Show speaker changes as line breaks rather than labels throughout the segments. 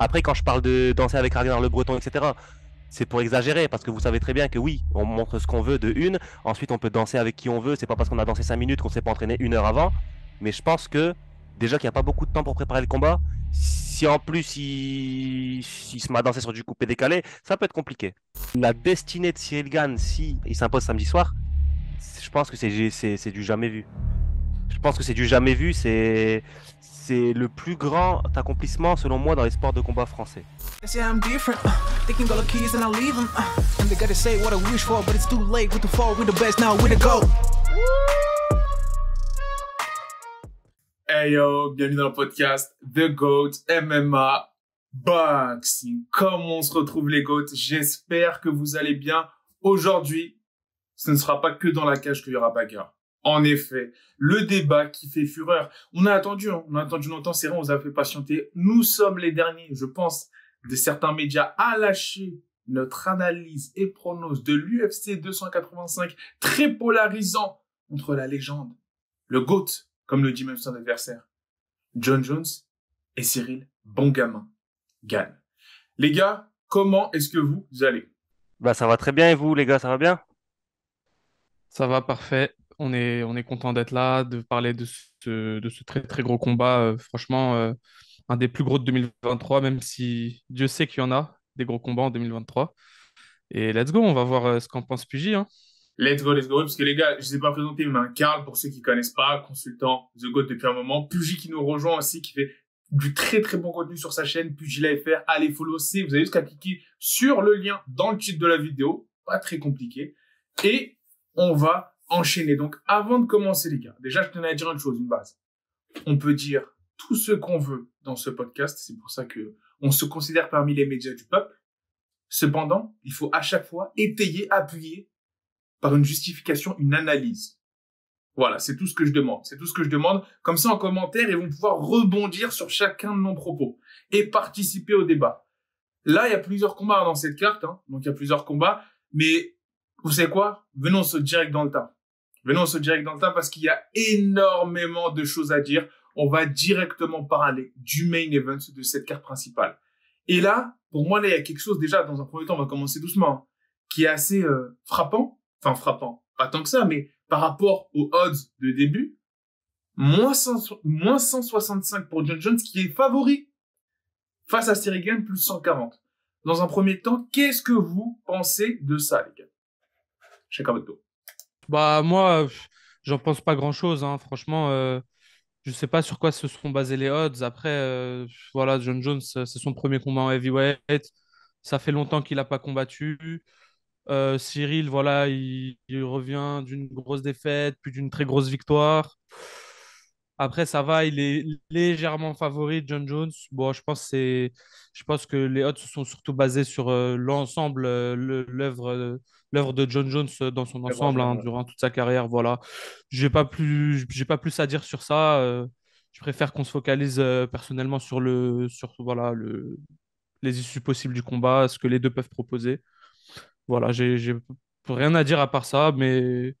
Après, quand je parle de danser avec Ragnar le Breton, etc., c'est pour exagérer parce que vous savez très bien que oui, on montre ce qu'on veut de une. Ensuite, on peut danser avec qui on veut. C'est pas parce qu'on a dansé 5 minutes qu'on s'est pas entraîné une heure avant. Mais je pense que déjà qu'il n'y a pas beaucoup de temps pour préparer le combat. Si en plus il, se met à danser sur du coupé décalé, ça peut être compliqué. La destinée de Cyril Gann, si il s'impose samedi soir, je pense que c'est du jamais vu. Je pense que c'est du jamais vu. C'est c'est le plus grand accomplissement selon moi dans les sports de combat français.
Hey yo, bienvenue dans le podcast The GOAT MMA Boxing. Comment on se retrouve les GOAT J'espère que vous allez bien. Aujourd'hui, ce ne sera pas que dans la cage qu'il y aura bagarre. En effet, le débat qui fait fureur. On a attendu, hein. on a attendu longtemps, c'est vrai, on vous a fait patienter. Nous sommes les derniers, je pense, de certains médias à lâcher notre analyse et pronos de l'UFC 285, très polarisant entre la légende, le GOAT, comme le dit même son adversaire, John Jones et Cyril Bongamin gagnent. Les gars, comment est-ce que vous allez?
Bah ça va très bien et vous les gars, ça va bien?
Ça va parfait on est, on est content d'être là, de parler de ce, de ce très très gros combat. Euh, franchement, euh, un des plus gros de 2023, même si Dieu sait qu'il y en a des gros combats en 2023. Et let's go, on va voir euh, ce qu'en pense Pugy. Hein.
Let's go, let's go. Parce que les gars, je ne sais pas présenter, mais Karl, pour ceux qui ne connaissent pas, consultant The God depuis un moment. Pugy qui nous rejoint aussi, qui fait du très très bon contenu sur sa chaîne, FR. Allez follow, c'est, vous avez juste qu'à cliquer sur le lien dans le titre de la vidéo. Pas très compliqué. Et on va enchaîner. Donc, avant de commencer, les gars, déjà, je tenais à dire une chose, une base. On peut dire tout ce qu'on veut dans ce podcast. C'est pour ça que on se considère parmi les médias du peuple. Cependant, il faut à chaque fois étayer, appuyer par une justification, une analyse. Voilà, c'est tout ce que je demande. C'est tout ce que je demande. Comme ça, en commentaire, ils vont pouvoir rebondir sur chacun de nos propos et participer au débat. Là, il y a plusieurs combats dans cette carte. Hein. Donc, il y a plusieurs combats. Mais vous savez quoi? Venons direct dans le temps. Venons se direct dans le temps parce qu'il y a énormément de choses à dire. On va directement parler du main event de cette carte principale. Et là, pour moi, là, il y a quelque chose déjà, dans un premier temps, on va commencer doucement, qui est assez euh, frappant. Enfin, frappant, pas tant que ça, mais par rapport aux odds de début, moins, 165 pour John Jones, qui est favori face à Sterrigan, plus 140. Dans un premier temps, qu'est-ce que vous pensez de ça, les gars? Chacun votre tour.
Bah, moi, j'en pense pas grand-chose. Hein. Franchement, euh, je sais pas sur quoi se sont basés les odds. Après, euh, voilà, John Jones, c'est son premier combat en heavyweight. Ça fait longtemps qu'il n'a pas combattu. Euh, Cyril, voilà, il, revient d'une grosse défaite, puis d'une très grosse victoire. Après, ça va, il est légèrement favori, John Jones. Bon, je pense, je pense que les odds se sont surtout basés sur l'ensemble, l'œuvre l'œuvre de John Jones euh, dans son ensemble hein, durant toute sa carrière. Voilà, j'ai pas plus, j'ai pas plus à dire sur ça. Euh, je préfère qu'on se focalise euh, personnellement sur le, sur voilà le, les issues possibles du combat, ce que les deux peuvent proposer. Voilà, j'ai, rien à dire à part ça, mais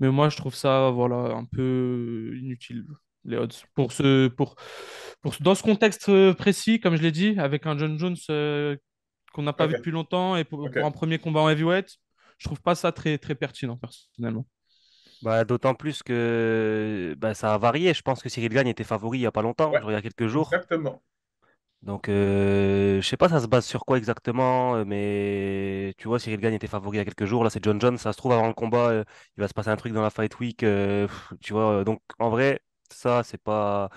mais moi je trouve ça voilà un peu inutile les odds pour ce pour, pour dans ce contexte précis comme je l'ai dit avec un John Jones qu'on n'a pas vu depuis longtemps et pour, pour, un premier combat en heavyweight je trouve pas ça très, très pertinent, personnellement.
Bah, D'autant plus que bah, ça a varié. Je pense que Cyril Gagne était favori il n'y a pas longtemps, il y a quelques jours.
Exactement.
Donc, euh, je sais pas, ça se base sur quoi exactement, mais tu vois, Cyril Gagne était favori il y a quelques jours. Là, c'est John Jones. Ça se trouve, avant le combat, euh, il va se passer un truc dans la Fight Week. Euh, tu vois, donc en vrai, ça, c'est pas.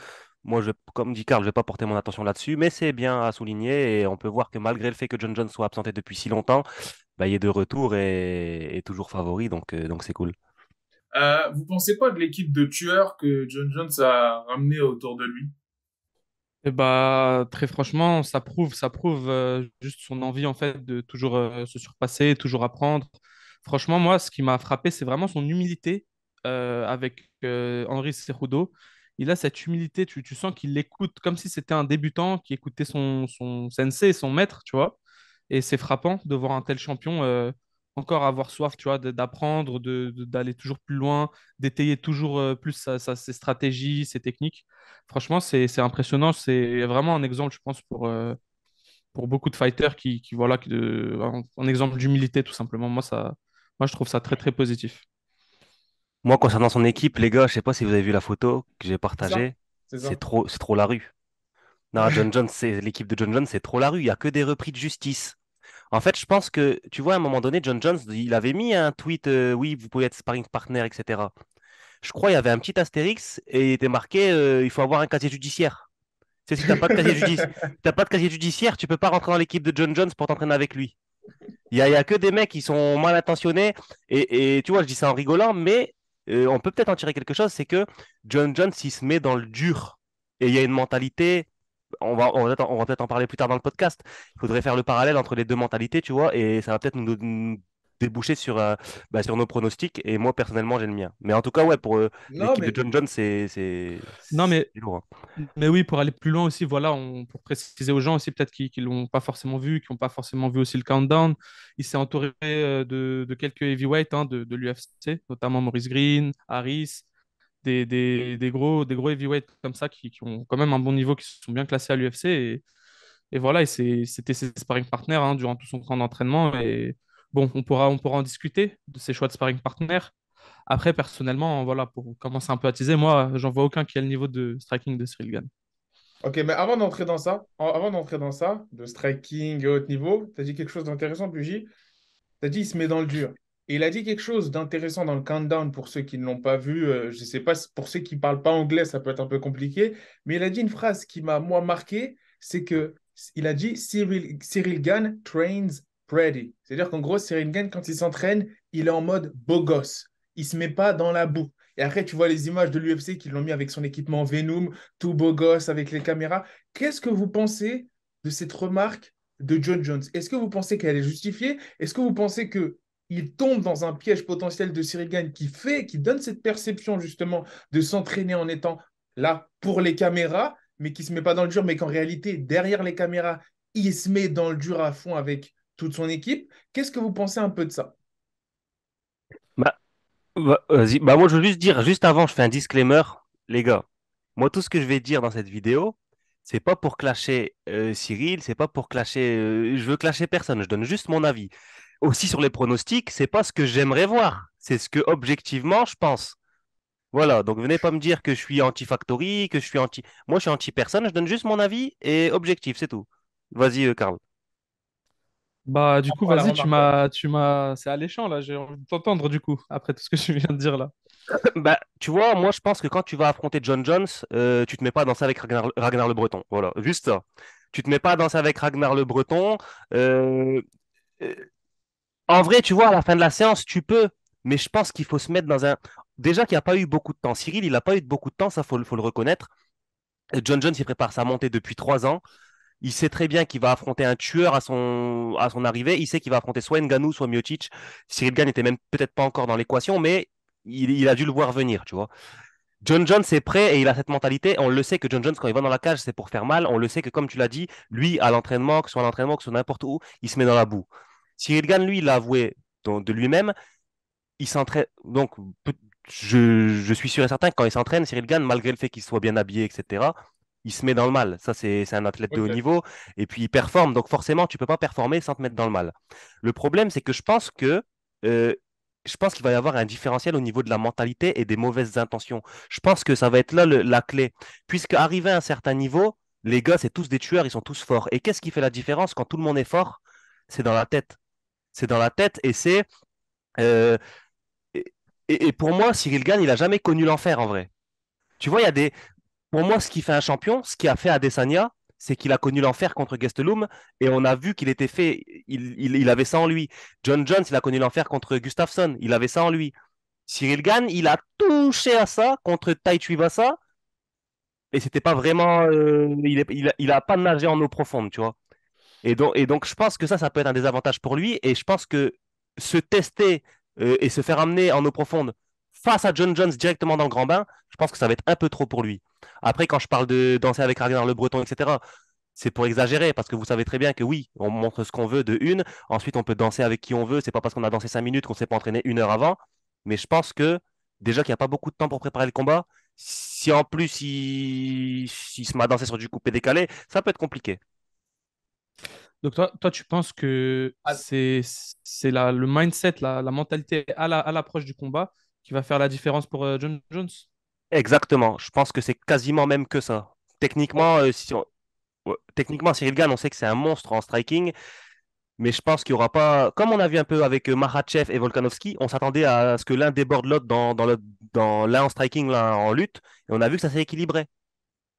Moi, je, comme dit Carl, je vais pas porter mon attention là-dessus, mais c'est bien à souligner et on peut voir que malgré le fait que John Jones soit absenté depuis si longtemps, bah, il est de retour et est toujours favori, donc euh, donc c'est cool.
Euh, vous pensez pas de l'équipe de tueurs que John Jones a ramené autour de lui?
Eh bah, très franchement, ça prouve, ça prouve euh, juste son envie en fait de toujours se surpasser, toujours apprendre. Franchement, moi, ce qui m'a frappé, c'est vraiment son humilité avec Henri Cerudo. Il a cette humilité, tu, tu sens qu'il l'écoute comme si c'était un débutant qui écoutait son, son sensei, son maître, tu vois. Et c'est frappant de voir un tel champion euh, encore avoir soif, tu vois, d'apprendre, d'aller toujours plus loin, d'étayer toujours euh, plus ses stratégies, ses techniques. Franchement, c'est impressionnant. C'est vraiment un exemple, je pense, pour, euh, pour beaucoup de fighters qui, qui voilà, qui de, un, un exemple d'humilité tout simplement. Moi, ça, moi, je trouve ça très très positif.
Moi, concernant son équipe, les gars, je sais pas si vous avez vu la photo que j'ai partagée.
c'est
trop, c'est trop la rue. Non, John Jones, c'est l'équipe de John Jones, c'est trop la rue. Il y a que des repris de justice. En fait, je pense que, tu vois, à un moment donné, John Jones, il avait mis un tweet, euh, oui, vous pouvez être sparring partner, etc. Je crois qu'il y avait un petit astérix et il était marqué, euh, il faut avoir un casier judiciaire. Tu sais, si pas judici- t'as pas de casier judiciaire, tu peux pas rentrer dans l'équipe de John Jones pour t'entraîner avec lui. Il y a, que des mecs qui sont mal intentionnés et, et tu vois, je dis ça en rigolant, mais euh, on peut peut-être en tirer quelque chose, c'est que John Jones, il se met dans le dur et il y a une mentalité on va, on va peut-être en parler plus tard dans le podcast. Il faudrait faire le parallèle entre les deux mentalités, tu vois, et ça va peut-être nous, nous déboucher sur, euh, bah, sur nos pronostics. Et moi, personnellement, j'ai le mien. Mais en tout cas, ouais, pour euh, l'équipe de John Jones, c'est c'est
Non, mais,
lourd. hein.
mais oui, pour aller plus loin aussi, voilà, on, pour préciser aux gens aussi, peut-être qui ne l'ont pas forcément vu, qui n'ont pas forcément vu aussi le countdown, il s'est entouré euh, de, de quelques heavyweights hein, de, de l'UFC, notamment Maurice Green, Harris, des, des, gros, des gros heavyweights comme ça qui, qui ont quand même un bon niveau, qui sont bien classés à l'UFC. Et, et voilà, et c'était ses sparring partners hein, durant tout son camp d'entraînement. Et bon, on pourra, on pourra en discuter de ses choix de sparring partner. Après, personnellement, voilà, pour commencer un peu à teaser, moi, j'en vois aucun qui a le niveau de striking de Cyril Gane.
Ok, mais avant d'entrer dans ça, avant d'entrer dans ça, de striking et haut niveau, tu as dit quelque chose d'intéressant, Plugy. Tu as dit il se met dans le dur. Et il a dit quelque chose d'intéressant dans le countdown pour ceux qui ne l'ont pas vu. euh, je ne sais pas, pour ceux qui ne parlent pas anglais, ça peut être un peu compliqué. Mais il a dit une phrase qui m'a, moi, marqué. C'est que il a dit Cyril, Cyril Gane trains ready. C'est-à-dire qu'en gros, Cyril Gane, quand il s'entraîne, il est en mode beau gosse. Il ne se met pas dans la boue. Et après, tu vois les images de l'UFC qui l'ont mis avec son équipement Venom, tout beau gosse avec les caméras. Qu'est-ce que vous pensez de cette remarque de John Jones? Est-ce que vous pensez qu'elle est justifiée? Est-ce que vous pensez que il tombe dans un piège potentiel de Cyril Gane qui fait, qui donne cette perception justement de s'entraîner en étant là pour les caméras, mais qui se met pas dans le dur, mais qu'en réalité, derrière les caméras, il se met dans le dur à fond avec toute son équipe. Qu'est-ce que vous pensez un peu de ça?
Bah, bah, vas-y. Bah, moi, je veux juste dire, juste avant, je fais un disclaimer. Les gars, moi, tout ce que je vais dire dans cette vidéo, c'est pas pour clasher euh, Cyril, c'est pas pour clasher. euh, je veux clasher personne, je donne juste mon avis. Aussi sur les pronostics, c'est pas ce que j'aimerais voir, c'est ce que objectivement je pense. Voilà, donc venez pas me dire que je suis anti-factory, que je suis anti. Moi, je suis anti-personne, je donne juste mon avis et objectif, c'est tout. Vas-y, euh, Karl.
Bah, du coup, vas-y, tu m'as, tu m'as, c'est alléchant là, j'ai envie de t'entendre du coup, après tout ce que je viens de dire là.
Bah, tu vois, moi, je pense que quand tu vas affronter John Jones, euh, tu te mets pas à danser avec Ragnar, Ragnar le Breton. Voilà, juste ça. Tu te mets pas à danser avec Ragnar le Breton. euh, euh, En vrai, tu vois, à la fin de la séance, tu peux, mais je pense qu'il faut se mettre dans un. Déjà qu'il n'y a pas eu beaucoup de temps. Cyril, il n'a pas eu beaucoup de temps, ça, faut, le- faut le reconnaître. John Jones, il prépare sa montée depuis trois ans. Il sait très bien qu'il va affronter un tueur à son, arrivée. Il sait qu'il va affronter soit Ngannou, soit Miocic. Cyril Gane n'était même peut-être pas encore dans l'équation, mais il, il a dû le voir venir, tu vois. John Jones est prêt et il a cette mentalité. On le sait que John Jones, quand il va dans la cage, c'est pour faire mal. On le sait que, comme tu l'as dit, lui, à l'entraînement, que ce soit à l'entraînement, que ce soit n'importe où, il se met dans la boue. Cyril Gane, lui, il l'a avoué de lui-même. Il s'entraîne. Donc, je, je suis sûr et certain que quand il s'entraîne, Cyril Gane, malgré le fait qu'il soit bien habillé, etc., il se met dans le mal. Ça, c'est un athlète de haut niveau. Et puis, il performe. Donc, forcément, tu peux pas performer sans te mettre dans le mal. Le problème, c'est que je pense que. euh, je pense qu'il va y avoir un différentiel au niveau de la mentalité et des mauvaises intentions. Je pense que ça va être là le- la clé. Puisque arrivé à un certain niveau, les gars, c'est tous des tueurs, ils sont tous forts. Et qu'est-ce qui fait la différence quand tout le monde est fort? C'est dans la tête. C'est dans la tête et c'est. euh, et, pour moi, Cyril Gane, il a jamais connu l'enfer en vrai. Tu vois, il y a des. Pour moi, ce qui fait un champion, ce qui a fait Adesanya, c'est qu'il a connu l'enfer contre Gastelum et on a vu qu'il était fait. Il, il- avait ça en lui. John Jones, il a connu l'enfer contre Gustafsson. Il avait ça en lui. Cyril Gane, il a touché à ça contre Tai Tuivasa et c'était pas vraiment. euh, il, est- il, a, il a pas nagé en eau profonde, tu vois. Et donc, je pense que ça, ça peut être un désavantage pour lui. Et je pense que se tester euh, et se faire amener en eau profonde face à John Jones directement dans le grand bain, je pense que ça va être un peu trop pour lui. Après, quand je parle de danser avec Ragnar le Breton, etc., c'est pour exagérer, parce que vous savez très bien que oui, on montre ce qu'on veut de une, ensuite on peut danser avec qui on veut, c'est pas parce qu'on a dansé cinq minutes qu'on s'est pas entraîné une heure avant, mais je pense que déjà qu'il n'y a pas beaucoup de temps pour préparer le combat, si en plus il, il se met à danser sur du coupé décalé, ça peut être compliqué.
Donc toi, toi, tu penses que
Ah,
c'est c'est la, le mindset, la, la mentalité à la, à l'approche du combat qui va faire la différence pour euh, John Jones?
Exactement. Je pense que c'est quasiment même que ça. Techniquement, euh, si on- ouais, techniquement, Cyril Gane, on sait que c'est un monstre en striking, mais je pense qu'il n'y aura pas. Comme on a vu un peu avec euh, Makhachev et Volkanovski, on s'attendait à ce que l'un déborde l'autre dans, dans, le, dans l'un en striking, l'un en lutte, et on a vu que ça s'est équilibré.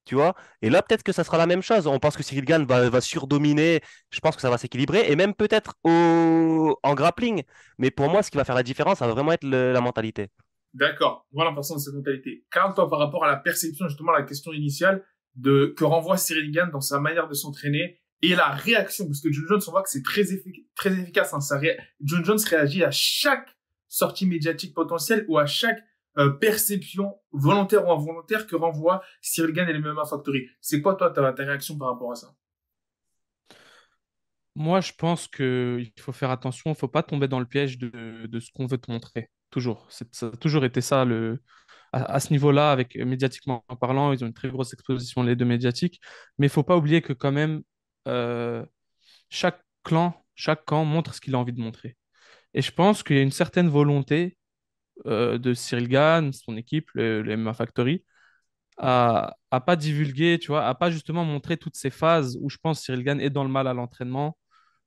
Tu vois? Et là, peut-être que ça sera la même chose. On pense que Cyril Gane va, va surdominer. Je pense que ça va s'équilibrer, et même peut-être au... en grappling. Mais pour moi, ce qui va faire la différence, ça va vraiment être la mentalité.
D'accord. Voilà en passant de cette mentalité. Karl, toi, par rapport à la perception, justement, à la question initiale de, que renvoie Cyril Gann dans sa manière de s'entraîner et la réaction, parce que John Jones, on voit que c'est très, très efficace. Hein, John Jones réagit à chaque sortie médiatique potentielle ou à chaque euh, perception volontaire ou involontaire que renvoie Cyril Gann et les MMA Factory. C'est quoi, toi, ta, ta réaction par rapport à ça?
Moi, je pense qu'il faut faire attention, il ne faut pas tomber dans le piège de, ce qu'on veut te montrer. Toujours. Ça a toujours été ça à, ce niveau-là, avec euh, médiatiquement en parlant, ils ont une très grosse exposition, les deux médiatiques. Mais il ne faut pas oublier que quand même, euh, chaque clan, chaque camp montre ce qu'il a envie de montrer. Et je pense qu'il y a une certaine volonté euh, de Cyril Gann, son équipe, le, le MMA Factory, à, à pas divulguer, tu vois, à pas justement montrer toutes ces phases où je pense Cyril Gann est dans le mal à l'entraînement,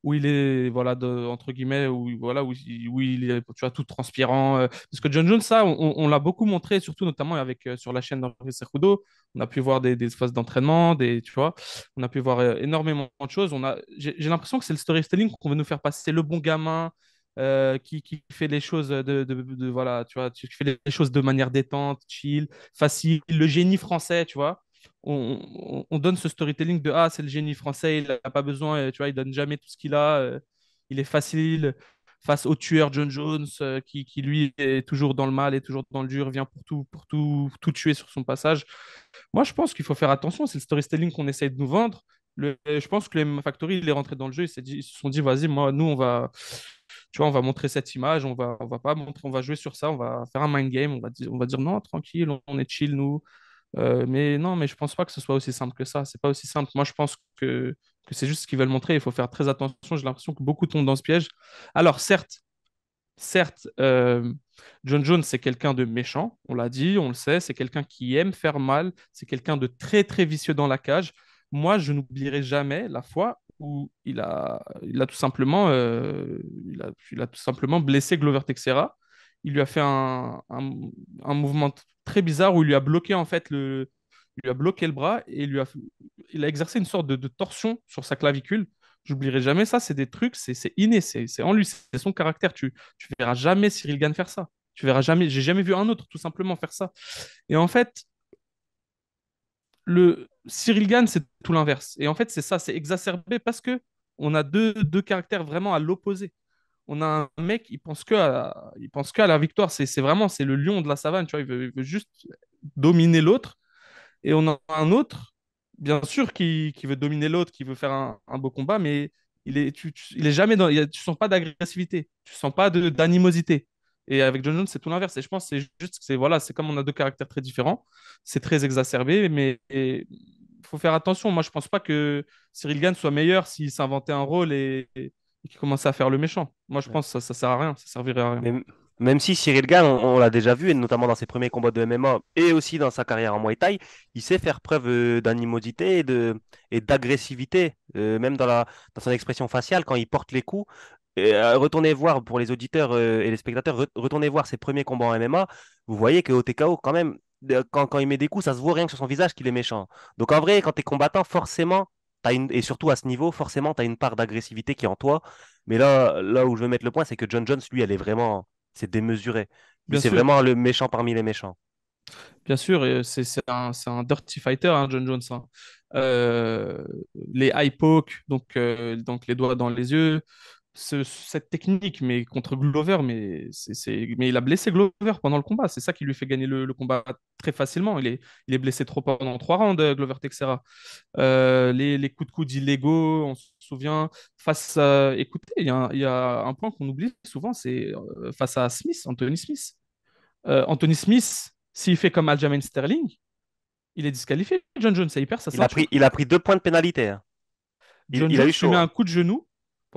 où il est, voilà, entre guillemets, où, voilà, où, il est, tu vois, tout transpirant. euh. Parce que John Jones, ça, on, l'a beaucoup montré, surtout notamment avec, euh, sur la chaîne d'Henri Cejudo. On a pu voir des, des phases d'entraînement, des, tu vois, on a pu voir énormément de choses. On a, j'ai j'ai l'impression que c'est le storytelling qu'on veut nous faire passer le bon gamin, euh, qui, qui fait les choses de, de, voilà, tu vois, tu fais les choses de manière détente, chill, facile, le génie français, tu vois. On, on- on donne ce storytelling de ah, c'est le génie français, il n'a pas besoin, euh, tu vois, il donne jamais tout ce qu'il a, euh, il est facile face au tueur John Jones qui, qui, lui est toujours dans le mal, est toujours dans le dur, vient pour tout, pour tout, tout tuer sur son passage. Moi, je pense qu'il faut faire attention, c'est le storytelling qu'on essaye de nous vendre. Le, je pense que les Factory, il est rentré dans le jeu, ils, dit- se sont dit, vas-y, moi, nous, on va, tu vois, on va montrer cette image, on va, on va pas montrer, on va jouer sur ça, on va faire un mind game, on va dire, non, tranquille, on, est chill, nous. Euh, mais non, mais je pense pas que ce soit aussi simple que ça. C'est pas aussi simple. Moi, je pense que, que c'est juste ce qu'ils veulent montrer. Il faut faire très attention. J'ai l'impression que beaucoup tombent dans ce piège. Alors, certes, certes, euh, John Jones, c'est quelqu'un de méchant, on l'a dit, on le sait, c'est quelqu'un qui aime faire mal, c'est quelqu'un de très, très vicieux dans la cage. Moi, je n'oublierai jamais la fois où il a, il a tout simplement, euh, il a, tout simplement blessé Glover Teixeira. Il lui a fait un, un, mouvement très bizarre où il lui a bloqué en fait le, lui a bloqué le bras et il lui a, il a exercé une sorte de, torsion sur sa clavicule. J'oublierai jamais ça. C'est des trucs, c'est inné, c'est c'est en lui, c'est son caractère. Tu, tu verras jamais Cyril Gann faire ça. Tu verras jamais. J'ai jamais vu un autre tout simplement faire ça. Et en fait, le Cyril Gann, c'est tout l'inverse. Et en fait, c'est ça, c'est exacerbé parce que on a deux, deux caractères vraiment à l'opposé. On a un mec, il pense que à, il pense qu'à la victoire. C'est vraiment, c'est le lion de la savane. Tu vois, il veut, juste dominer l'autre. Et on a un autre, bien sûr, qui, qui veut dominer l'autre, qui veut faire un, beau combat, mais il est, tu, il est jamais dans. il a- tu sens pas d'agressivité, tu sens pas d'animosité. Et avec John Jones, c'est tout l'inverse. Et je pense que c'est juste que c'est voilà, c'est comme on a deux caractères très différents, c'est très exacerbé, mais faut faire attention. Moi, je pense pas que Cyril Gann soit meilleur s'il s'inventait un rôle et, et qu'il commençait à faire le méchant. Moi, je pense que ça, ça sert à rien, ça servirait à rien.
Mais même si Cyril Gane, on, on l'a déjà vu, et notamment dans ses premiers combats de MMA et aussi dans sa carrière en Muay Thai, il sait faire preuve euh, d'animosité et d'agressivité, euh, même dans la, dans son expression faciale, quand il porte les coups. Et, euh, retournez voir, pour les auditeurs euh, et les spectateurs, re- retournez voir ses premiers combats en MMA, vous voyez qu'au TKO, quand même, quand, quand il met des coups, ça se voit rien que sur son visage qu'il est méchant. Donc en vrai, quand tu es combattant, forcément, une, et surtout à ce niveau, forcément, tu as une part d'agressivité qui est en toi. Mais là, là où je veux mettre le point, c'est que John Jones, lui, elle est vraiment, c'est démesuré. C'est vraiment le méchant parmi les méchants.
Bien sûr, c'est un, dirty fighter, hein, John Jones. hein. Euh, les eye poke, donc, euh, donc les doigts dans les yeux, ce- cette technique, mais contre Glover, mais, c'est, mais il a blessé Glover pendant le combat. C'est ça qui lui fait gagner le, le combat très facilement. Il est, il est blessé trop pendant trois rounds, euh, Glover Teixeira. Euh, les, les coups de coude illégaux, on se souvient. Face à... Écoutez, il y a, un- il y a un point qu'on oublie souvent, c'est euh, face à Smith, Anthony Smith. Euh, Anthony Smith, s'il fait comme Aljamain Sterling, il est disqualifié, John Jones, il perd sa
Il a pris, il a pris deux points de pénalité. hein. Il,
John
il a eu
lui
chaud.
met
hein.
un coup de genou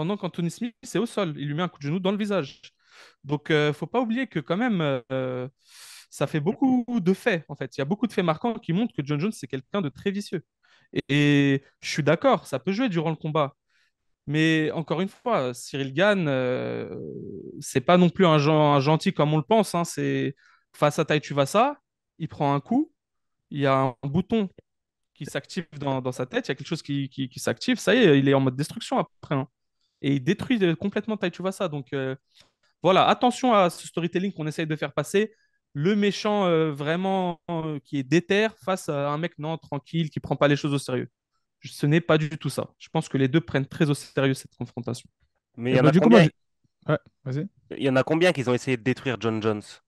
pendant qu'Anthony Smith est au sol. Il lui met un coup de genou dans le visage. Donc, euh, faut pas oublier que quand même, euh, ça fait beaucoup de faits, en fait. Il y a beaucoup de faits marquants qui montrent que John Jones, c'est quelqu'un de très vicieux. Et, je suis d'accord, ça peut jouer durant le combat. Mais encore une fois, Cyril Gann, euh, c'est pas non plus un, gen- un gentil comme on le pense. hein. C'est face à Tai Tuivasa, il prend un coup, il y a un bouton qui s'active dans, sa tête, il y a quelque chose qui s'active, ça y est, il est en mode destruction après. hein. Et il détruit euh, complètement Tai Tuivasa. Donc euh, voilà, attention à ce storytelling qu'on essaye de faire passer. Le méchant euh, vraiment euh, qui est déter face à un mec non tranquille qui prend pas les choses au sérieux. Ce n'est pas du tout ça. Je pense que les deux prennent très au sérieux cette confrontation.
Mais
Eh
il y
moi,
combien,
j'ai- Ouais, vas-y.
il y en a combien qu'ils ont essayé de détruire John Jones? Ça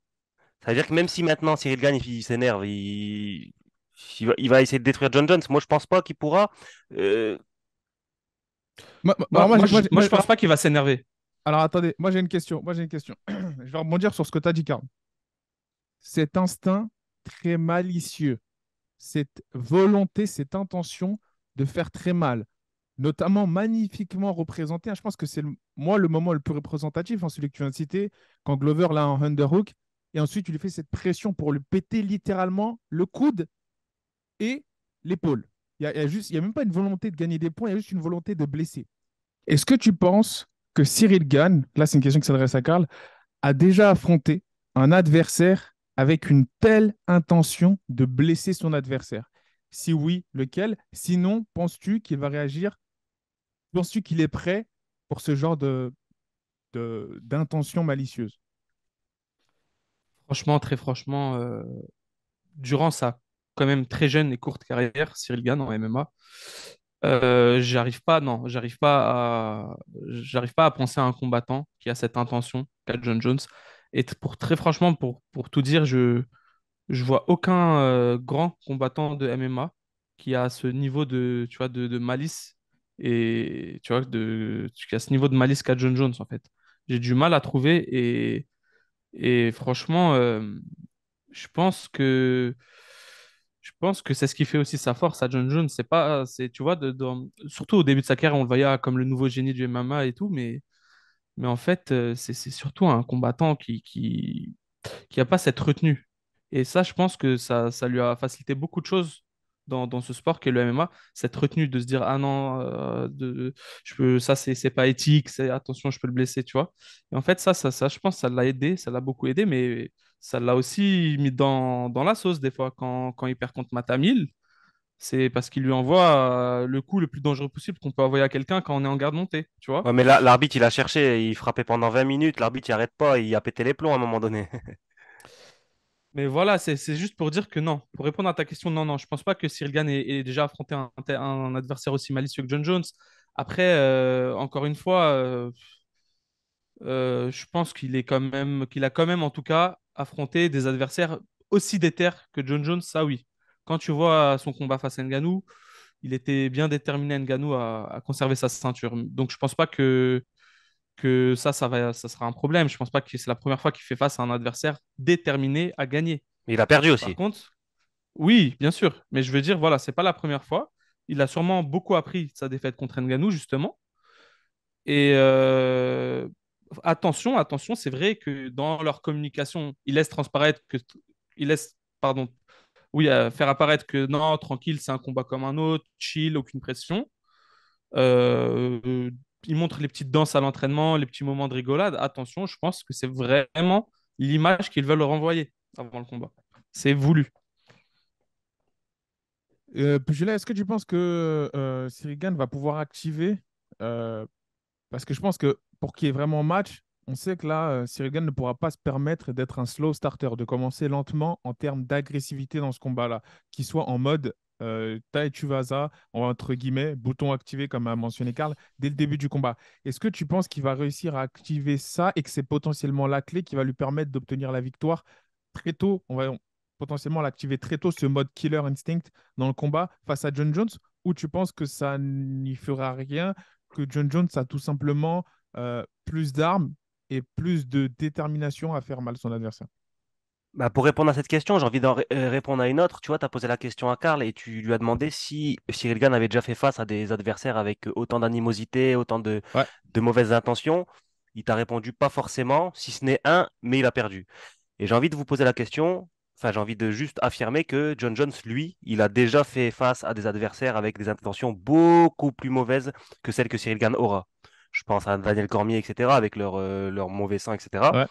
veut dire que même si maintenant Cyril Gann il, il s'énerve, il... il va, il va essayer de détruire John Jones. Moi, je pense pas qu'il pourra.
Moi,
je, pense pas qu'il va s'énerver.
Alors attendez, moi j'ai une question. Moi j'ai une question. Je vais rebondir sur ce que tu as dit, Karl. Cet instinct très malicieux, cette volonté, cette intention de faire très mal, notamment magnifiquement représenté. Je pense que c'est moi le moment le plus représentatif, hein, celui que tu viens de citer, quand Glover l'a en underhook, et ensuite tu lui fais cette pression pour lui péter littéralement le coude et l'épaule. Il n'y a, même pas une volonté de gagner des points, il y a juste une volonté de blesser. Est-ce que tu penses que Cyril Gann, là c'est une question qui s'adresse à Karl, a déjà affronté un adversaire avec une telle intention de blesser son adversaire? Si oui, lequel? Sinon, penses-tu qu'il va réagir? Penses-tu qu'il est prêt pour ce genre d'intention malicieuse?
Franchement, très franchement, euh, durant sa quand même très jeune et courte carrière, Cyril Gann en MMA, euh, j'arrive pas, non, j'arrive pas à, j'arrive pas à penser à un combattant qui a cette intention qu'a John Jones. Et pour très franchement, pour, pour tout dire, je je vois aucun euh, grand combattant de MMA qui a ce niveau de, tu vois, de, de malice et tu vois de qui a ce niveau de malice qu'a John Jones en fait. J'ai du mal à trouver et et franchement, euh, je pense que pense que c'est ce qui fait aussi sa force à John Jones. C'est pas, c'est, tu vois, de, surtout au début de sa carrière, on le voyait comme le nouveau génie du MMA et tout, mais, mais en fait, euh, c'est c'est surtout un combattant qui, qui, qui a pas cette retenue. Et ça, je pense que ça, ça lui a facilité beaucoup de choses dans, dans ce sport qu'est le MMA, cette retenue de se dire, ah non, euh, de, je peux, ça, c'est pas éthique, c'est attention, je peux le blesser, tu vois. Et en fait, ça, ça, ça, je pense, ça l'a aidé, ça l'a beaucoup aidé, mais ça l'a aussi mis dans, dans la sauce des fois. Quand, quand il perd contre Matamil, c'est parce qu'il lui envoie euh, le coup le plus dangereux possible qu'on peut envoyer à quelqu'un quand on est en garde montée, tu vois.
Mais l'arbitre, il a cherché, il frappait pendant 20 minutes, l'arbitre, il arrête pas, il a pété les plombs à un moment donné.
Mais voilà, c'est juste pour dire que non. Pour répondre à ta question, non, non, je pense pas que Cyril Gann ait, déjà affronté un, un adversaire aussi malicieux que John Jones. Après, euh, encore une fois, euh, euh, je pense qu'il est quand même, qu'il a quand même en tout cas affronté des adversaires aussi déter que John Jones, ça oui. Quand tu vois son combat face à Ngannou, il était bien déterminé Ngannou à, à conserver sa ceinture. Donc je pense pas que que ça, ça va, ça sera un problème. Je pense pas que c'est la première fois qu'il fait face à un adversaire déterminé à gagner.
Mais il a perdu
Par
aussi.
contre, oui, bien sûr, mais je veux dire, voilà, c'est pas la première fois. Il a sûrement beaucoup appris de sa défaite contre Ngannou, justement. Et euh, attention, attention, c'est vrai que dans leur communication, ils laissent transparaître que, ils laissent, pardon, oui, euh, faire apparaître que non, tranquille, c'est un combat comme un autre, chill, aucune pression. Euh, ils montrent les petites danses à l'entraînement, les petits moments de rigolade. Attention, je pense que c'est vraiment l'image qu'ils veulent renvoyer avant le combat. C'est voulu.
Euh, est-ce que tu penses que euh, Cyril Gann va pouvoir activer euh, Parce que je pense que pour qu'il y ait vraiment match, on sait que là, euh, Cyril Gann ne pourra pas se permettre d'être un slow starter, de commencer lentement en termes d'agressivité dans ce combat-là, qu'il soit en mode euh, Tai Tuivasa, entre guillemets, bouton activé, comme a mentionné Karl, dès le début du combat. Est-ce que tu penses qu'il va réussir à activer ça et que c'est potentiellement la clé qui va lui permettre d'obtenir la victoire très tôt? On va potentiellement l'activer très tôt, ce mode killer instinct dans le combat face à John Jones, ou tu penses que ça n'y fera rien, que John Jones a tout simplement euh, plus d'armes et plus de détermination à faire mal son adversaire?
Bah, pour répondre à cette question, j'ai envie de répondre à une autre. Tu vois, tu as posé la question à Karl et tu lui as demandé si Cyril Gann avait déjà fait face à des adversaires avec autant d'animosité, autant de,
Ouais.
de mauvaises intentions. Il t'a répondu pas forcément, si ce n'est un, mais il a perdu. Et j'ai envie de vous poser la question, enfin, j'ai envie de juste affirmer que John Jones, lui, il a déjà fait face à des adversaires avec des intentions beaucoup plus mauvaises que celles que Cyril Gann aura. Je pense à Daniel Cormier, etc., avec leur, euh, leur mauvais sang, etc.
Ouais.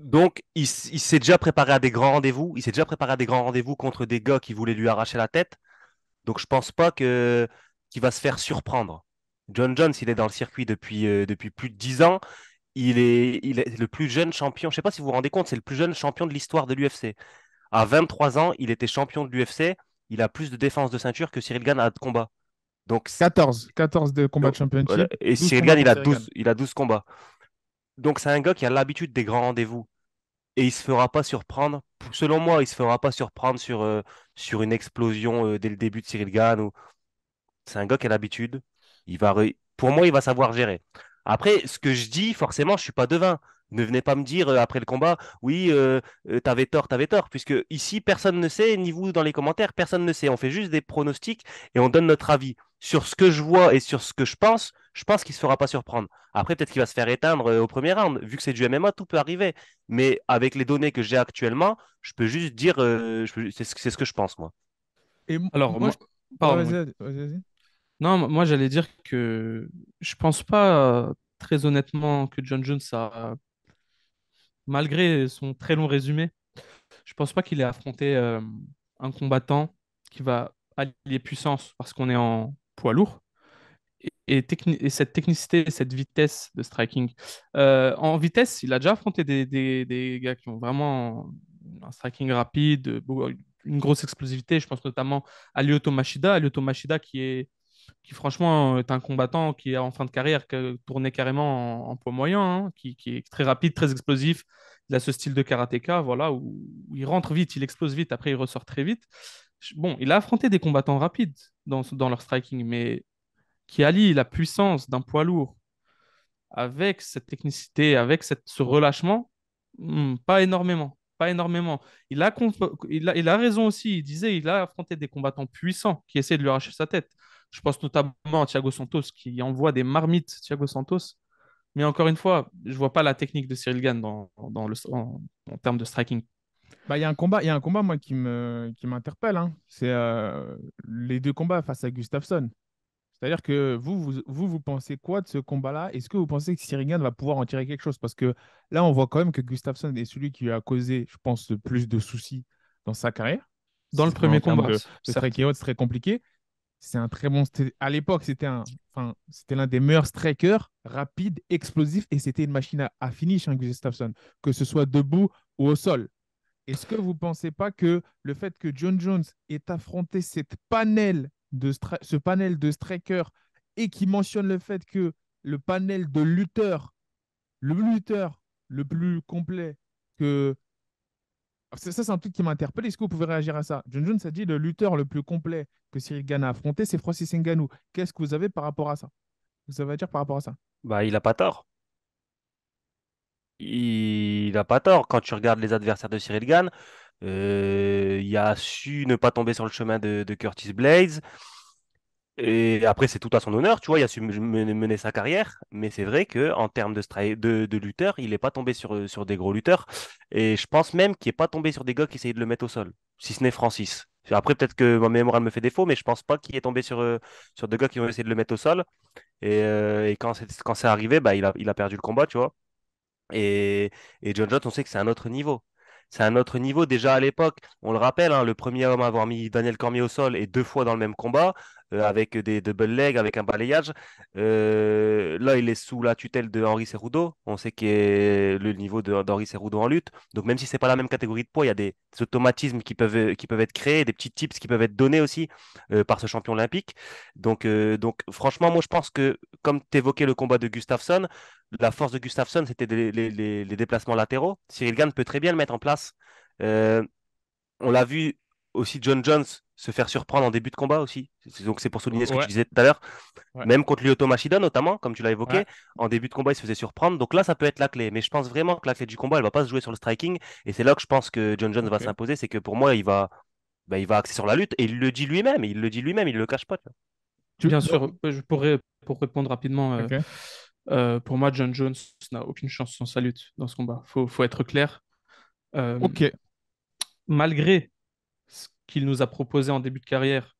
Donc, il, s'est déjà préparé à des grands rendez-vous. Il s'est déjà préparé à des grands rendez-vous contre des gars qui voulaient lui arracher la tête. Donc, je pense pas que qu'il va se faire surprendre. John Jones, il est dans le circuit depuis, euh, depuis plus de 10 ans. Il est, il est le plus jeune champion. Je sais pas si vous vous rendez compte, c'est le plus jeune champion de l'histoire de l'UFC. À 23 ans, il était champion de l'UFC. Il a plus de défense de ceinture que Cyril Gann a de combats. Donc, c'est-
14. 14 de combat de
donc, voilà.
championship.
Et
12
Cyril
combats
Gann, il a
contre Cyril
12, il a 12 combats. Donc, c'est un gars qui a l'habitude des grands rendez-vous et il se fera pas surprendre. Selon moi, il se fera pas surprendre sur, euh, une explosion euh, dès le début de Cyril Gann. Ou... C'est un gars qui a l'habitude. Pour moi, il va savoir gérer. Après, ce que je dis, forcément, je suis pas devin. Ne venez pas me dire euh, après le combat, oui, t'avais tort, t'avais tort, puisque ici, personne ne sait, ni vous dans les commentaires, personne ne sait. On fait juste des pronostics et on donne notre avis. Sur ce que je vois et sur ce que je pense, je pense qu'il se fera pas surprendre. Après, peut-être qu'il va se faire éteindre euh, au premier round. Vu que c'est du MMA, tout peut arriver. Mais avec les données que j'ai actuellement, je peux juste dire, euh, c'est ce que je pense, moi.
Et
Alors,
moi,
moi,
je-
pardon,
Ouais,
oui.
vas-y, vas-y, vas-y.
Non, moi j'allais dire que je pense pas très honnêtement que John Jones a, malgré son très long résumé, je pense pas qu'il ait affronté euh, un combattant qui va allier puissance parce qu'on est en poids lourd et, cette technicité, cette vitesse de striking. Euh, en vitesse, il a déjà affronté des, des- gars qui ont vraiment un striking rapide, une grosse explosivité. Je pense notamment à Lyoto Machida. Lyoto Machida qui est qui franchement est un combattant qui est en fin de carrière, qui a tourné carrément en, en poids moyen, hein, qui, qui est très rapide, très explosif. Il a ce style de karatéka, voilà, où, où il rentre vite, il explose vite, après il ressort très vite. Bon, il a affronté des combattants rapides dans, dans leur striking, mais qui allie la puissance d'un poids lourd avec cette technicité, avec ce relâchement, hmm, pas énormément. Pas énormément. Il a, il a, il a raison aussi. Il disait il a affronté des combattants puissants qui essaient de lui arracher sa tête. Je pense notamment à Thiago Santos qui envoie des marmites, Thiago Santos. Mais encore une fois, je vois pas la technique de Cyril Gann dans, dans le, en, en termes de striking.
Bah, il y a un combat, il y a un combat moi qui me qui m'interpelle. hein. C'est euh, les deux combats face à Gustafsson. C'est-à-dire que vous, vous, vous, vous pensez quoi de ce combat-là? Est-ce que vous pensez que Cyril Gann va pouvoir en tirer quelque chose? Parce que là, on voit quand même que Gustafsson est celui qui lui a causé, je pense, le plus de soucis dans sa carrière.
Dans le premier combat,
de, de c'est très compliqué. C'est un très bon. À l'époque, c'était un, enfin, c'était l'un des meilleurs strikers, rapide, explosif, et c'était une machine à, à finish, hein, Gustafsson, que ce soit debout ou au sol. Est-ce que vous ne pensez pas que le fait que John Jones ait affronté cette panel de ce panel de strikers et qui mentionne le fait que le panel de lutteurs, le lutteur le plus complet que. Ça, c'est un truc qui m'a interpellé. Est-ce que vous pouvez réagir à ça? John Jones a dit le lutteur le plus complet que Cyril Gann a affronté, c'est Francis Ngannou. Qu'est-ce que vous avez par rapport à ça? Vous avez à dire par rapport à ça?
Bah, il a pas tort. Il a pas tort. Quand tu regardes les adversaires de Cyril Gann, il a su ne pas tomber sur le chemin de, Curtis Blades. Et après, c'est tout à son honneur, tu vois, il a su mener, sa carrière. Mais c'est vrai qu'en termes de, de, de lutteur, il n'est pas tombé sur, sur des gros lutteurs. Et je pense même qu'il n'est pas tombé sur des gars qui essayaient de le mettre au sol, si ce n'est Francis. Après, peut-être que ma mémoire me fait défaut, mais je pense pas qu'il est tombé sur, euh, sur des gars qui ont essayé de le mettre au sol. Et, euh, et quand c'est arrivé, bah, il a, il a perdu le combat, tu vois. Et John Jones, on sait que c'est un autre niveau. C'est un autre niveau. Déjà à l'époque, on le rappelle, hein, le premier homme à avoir mis Daniel Cormier au sol et deux fois dans le même combat, avec des double legs, avec un balayage. Euh, là, il est sous la tutelle de Henri Cerudo. On sait qu'il est le niveau d'Henri Cerudo en lutte. Donc même si c'est pas la même catégorie de poids, il y a des automatismes qui peuvent, qui peuvent être créés, des petits tips qui peuvent être donnés aussi euh, par ce champion olympique. Donc, euh, donc franchement, moi je pense que comme tu évoquais le combat de Gustafsson, la force de Gustafsson, c'était les, les- déplacements latéraux. Cyril Gann peut très bien le mettre en place. Euh, on l'a vu aussi John Jones se faire surprendre en début de combat aussi. Donc c'est pour souligner ce que
Ouais.
tu disais tout à l'heure.
Ouais.
Même contre Lyoto Machida notamment, comme tu l'as évoqué,
Ouais.
en début de combat, il se faisait surprendre. Donc là, ça peut être la clé. Mais je pense vraiment que la clé du combat, elle va pas se jouer sur le striking. Et c'est là que je pense que John Jones va s'imposer. C'est que pour moi, il va, bah, il va axer sur la lutte. Et il le dit lui-même. Il le dit lui-même. Il le cache pas.
Bien sûr, je pourrais, pour répondre rapidement, euh, euh, pour moi, John Jones n'a aucune chance sans sa lutte dans ce combat. Faut, faut être clair. Euh,
Ok.
Malgré qu'il nous a proposé en début de carrière,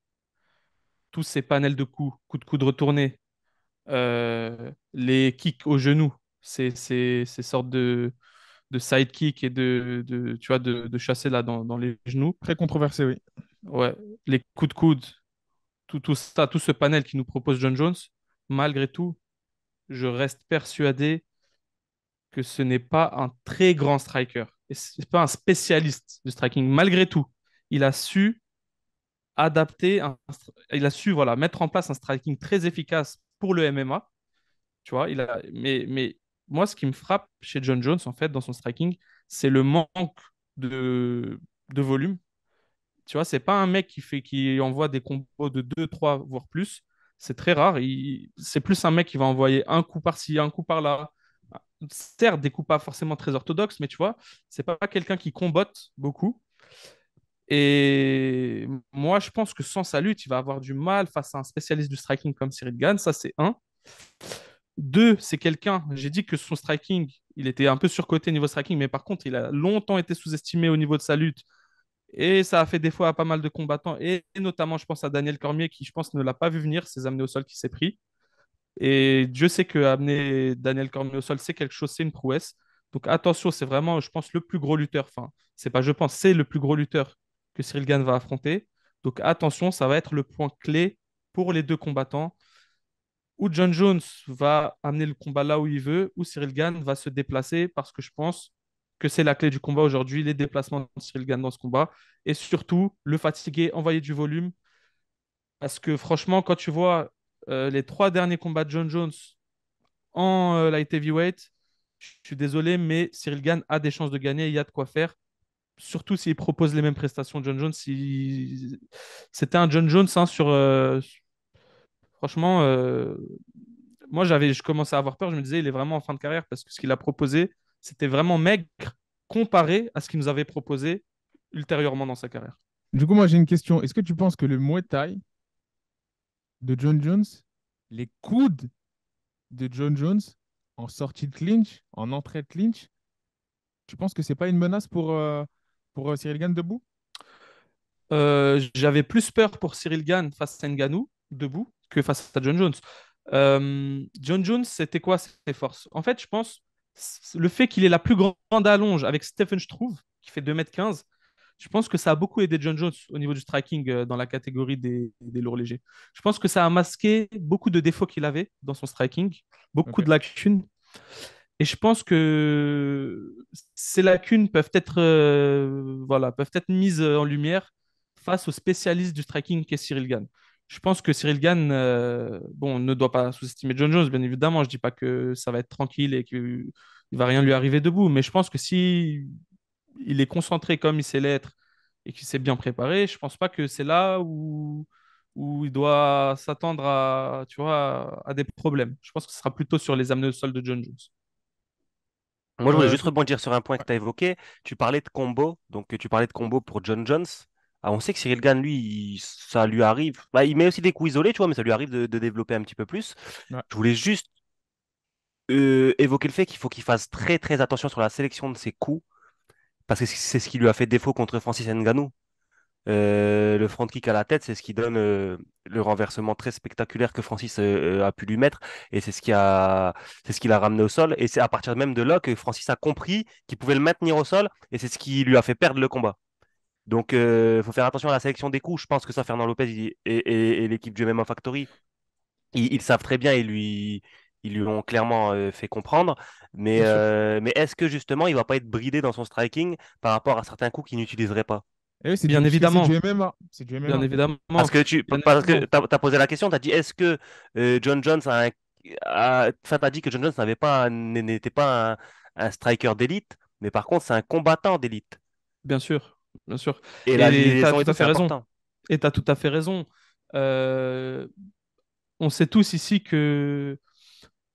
tous ces panels de coups, coups de coude retournés, euh, les kicks au genou, ces, ces, ces sortes de, de sidekick et de, de, tu vois, de, de chasser là dans, dans les genoux,
Très controversé, oui.
ouais, les coups de coude, tout, tout ça, tout ce panel qui nous propose John Jones, malgré tout, je reste persuadé que ce n'est pas un très grand striker. Et ce n'est pas un spécialiste du striking. Malgré tout, il a su adapter, il a su voilà, mettre en place un striking très efficace pour le MMA. Tu vois, il a, mais, mais moi, ce qui me frappe chez John Jones, en fait, dans son striking, c'est le manque de, de volume. Tu vois, c'est pas un mec qui fait, qui envoie des combos de 2, 3, voire plus. C'est très rare. C'est plus un mec qui va envoyer un coup par-ci, un coup par-là. Certes, des coups pas forcément très orthodoxes, mais tu vois, c'est pas quelqu'un qui combatte beaucoup. Et moi, je pense que sans sa lutte, il va avoir du mal face à un spécialiste du striking comme Cyril Gann. Ça, c'est un. Deux, c'est quelqu'un, j'ai dit que son striking, il était un peu surcoté niveau striking, mais par contre, il a longtemps été sous-estimé au niveau de sa lutte. Et ça a fait défaut à pas mal de combattants, et notamment, je pense à Daniel Cormier, qui, je pense, ne l'a pas vu venir, ses amenés au sol qui s'est pris. Et Dieu sait que amener Daniel Cormier au sol, c'est quelque chose, c'est une prouesse. Donc attention, c'est vraiment, je pense, le plus gros lutteur. Enfin, c'est pas je pense, c'est le plus gros lutteur que Cyril Gann va affronter. Donc attention, ça va être le point clé pour les deux combattants. Où John Jones va amener le combat là où il veut, ou Cyril Gann va se déplacer parce que je pense que c'est la clé du combat aujourd'hui, les déplacements de Cyril Gann dans ce combat. Et surtout, le fatiguer, envoyer du volume. Parce que franchement, quand tu vois euh, les trois derniers combats de John Jones en euh, light heavyweight, je suis désolé, mais Cyril Gann a des chances de gagner, il y a de quoi faire. Surtout s'il propose les mêmes prestations. John Jones, c'était un John Jones hein, sur. euh, Franchement, euh, moi, j'avais, je commençais à avoir peur. Je me disais, il est vraiment en fin de carrière parce que ce qu'il a proposé, c'était vraiment maigre comparé à ce qu'il nous avait proposé ultérieurement dans sa carrière.
Du coup, moi, j'ai une question. Est-ce que tu penses que le Muay Thai de John Jones, les coudes de John Jones en sortie de clinch, en entrée de clinch, tu penses que c'est pas une menace pour, euh, pour euh, Cyril Gann debout?
Euh, j'avais plus peur pour Cyril Gann face à Ngannou, debout, que face à John Jones. Euh, John Jones, c'était quoi ses forces? En fait, je pense le fait qu'il ait la plus grande allonge avec Stephen Struve, qui fait 2m15, je pense que ça a beaucoup aidé John Jones au niveau du striking dans la catégorie des, des lourds légers. Je pense que ça a masqué beaucoup de défauts qu'il avait dans son striking, beaucoup de lacunes. Et je pense que ces lacunes peuvent être, euh, voilà, peuvent être mises en lumière face au spécialiste du striking qu'est Cyril Gann. Je pense que Cyril Gann, euh, bon, ne doit pas sous-estimer John Jones, bien évidemment. Je dis pas que ça va être tranquille et qu'il ne va rien lui arriver debout, mais je pense que si il est concentré comme il sait l'être et qu'il s'est bien préparé, je pense pas que c'est là où, il doit s'attendre à, à des problèmes. Je pense que ce sera plutôt sur les amener au sol de John Jones.
Moi, je voulais juste rebondir sur un point que tu as évoqué. Tu parlais de combo, donc tu parlais de combo pour John Jones. Ah, on sait que Cyril Gann, lui, il- ça lui arrive. Bah, il met aussi des coups isolés, tu vois, mais ça lui arrive de, de développer un petit peu plus.
Ouais.
Je voulais juste euh, évoquer le fait qu'il faut qu'il fasse très très attention sur la sélection de ses coups, parce que c'est ce qui lui a fait défaut contre Francis Ngannou. Euh, le front kick à la tête, c'est ce qui donne euh, le renversement très spectaculaire que Francis euh, a pu lui mettre, et c'est ce qui a, c'est ce qui l'a ramené au sol. Et c'est à partir même de là que Francis a compris qu'il pouvait le maintenir au sol, et c'est ce qui lui a fait perdre le combat. Donc, il faut faire attention à la sélection des coups. Je pense que ça, Fernand Lopez il- et, et- et l'équipe du MMA Factory, ils, ils savent très bien et lui, ils lui ont clairement fait comprendre. Mais, mais est-ce que justement, il va pas être bridé dans son striking par rapport à certains coups qu'il n'utiliserait pas?
Eh oui, c'est
Bien
du,
évidemment.
C'est du MMA. C'est du MMA.
Bien évidemment.
Parce que tu parce que t'as, as posé la question, tu as dit est-ce que euh, John Jones a un, a- enfin, t'as dit que John Jones n'avait pas un- n'était pas un, un striker d'élite, mais par contre c'est un combattant d'élite.
Bien sûr, bien sûr.
Et liaison
tout à fait raison. Et tu as tout à fait raison. On sait tous ici que,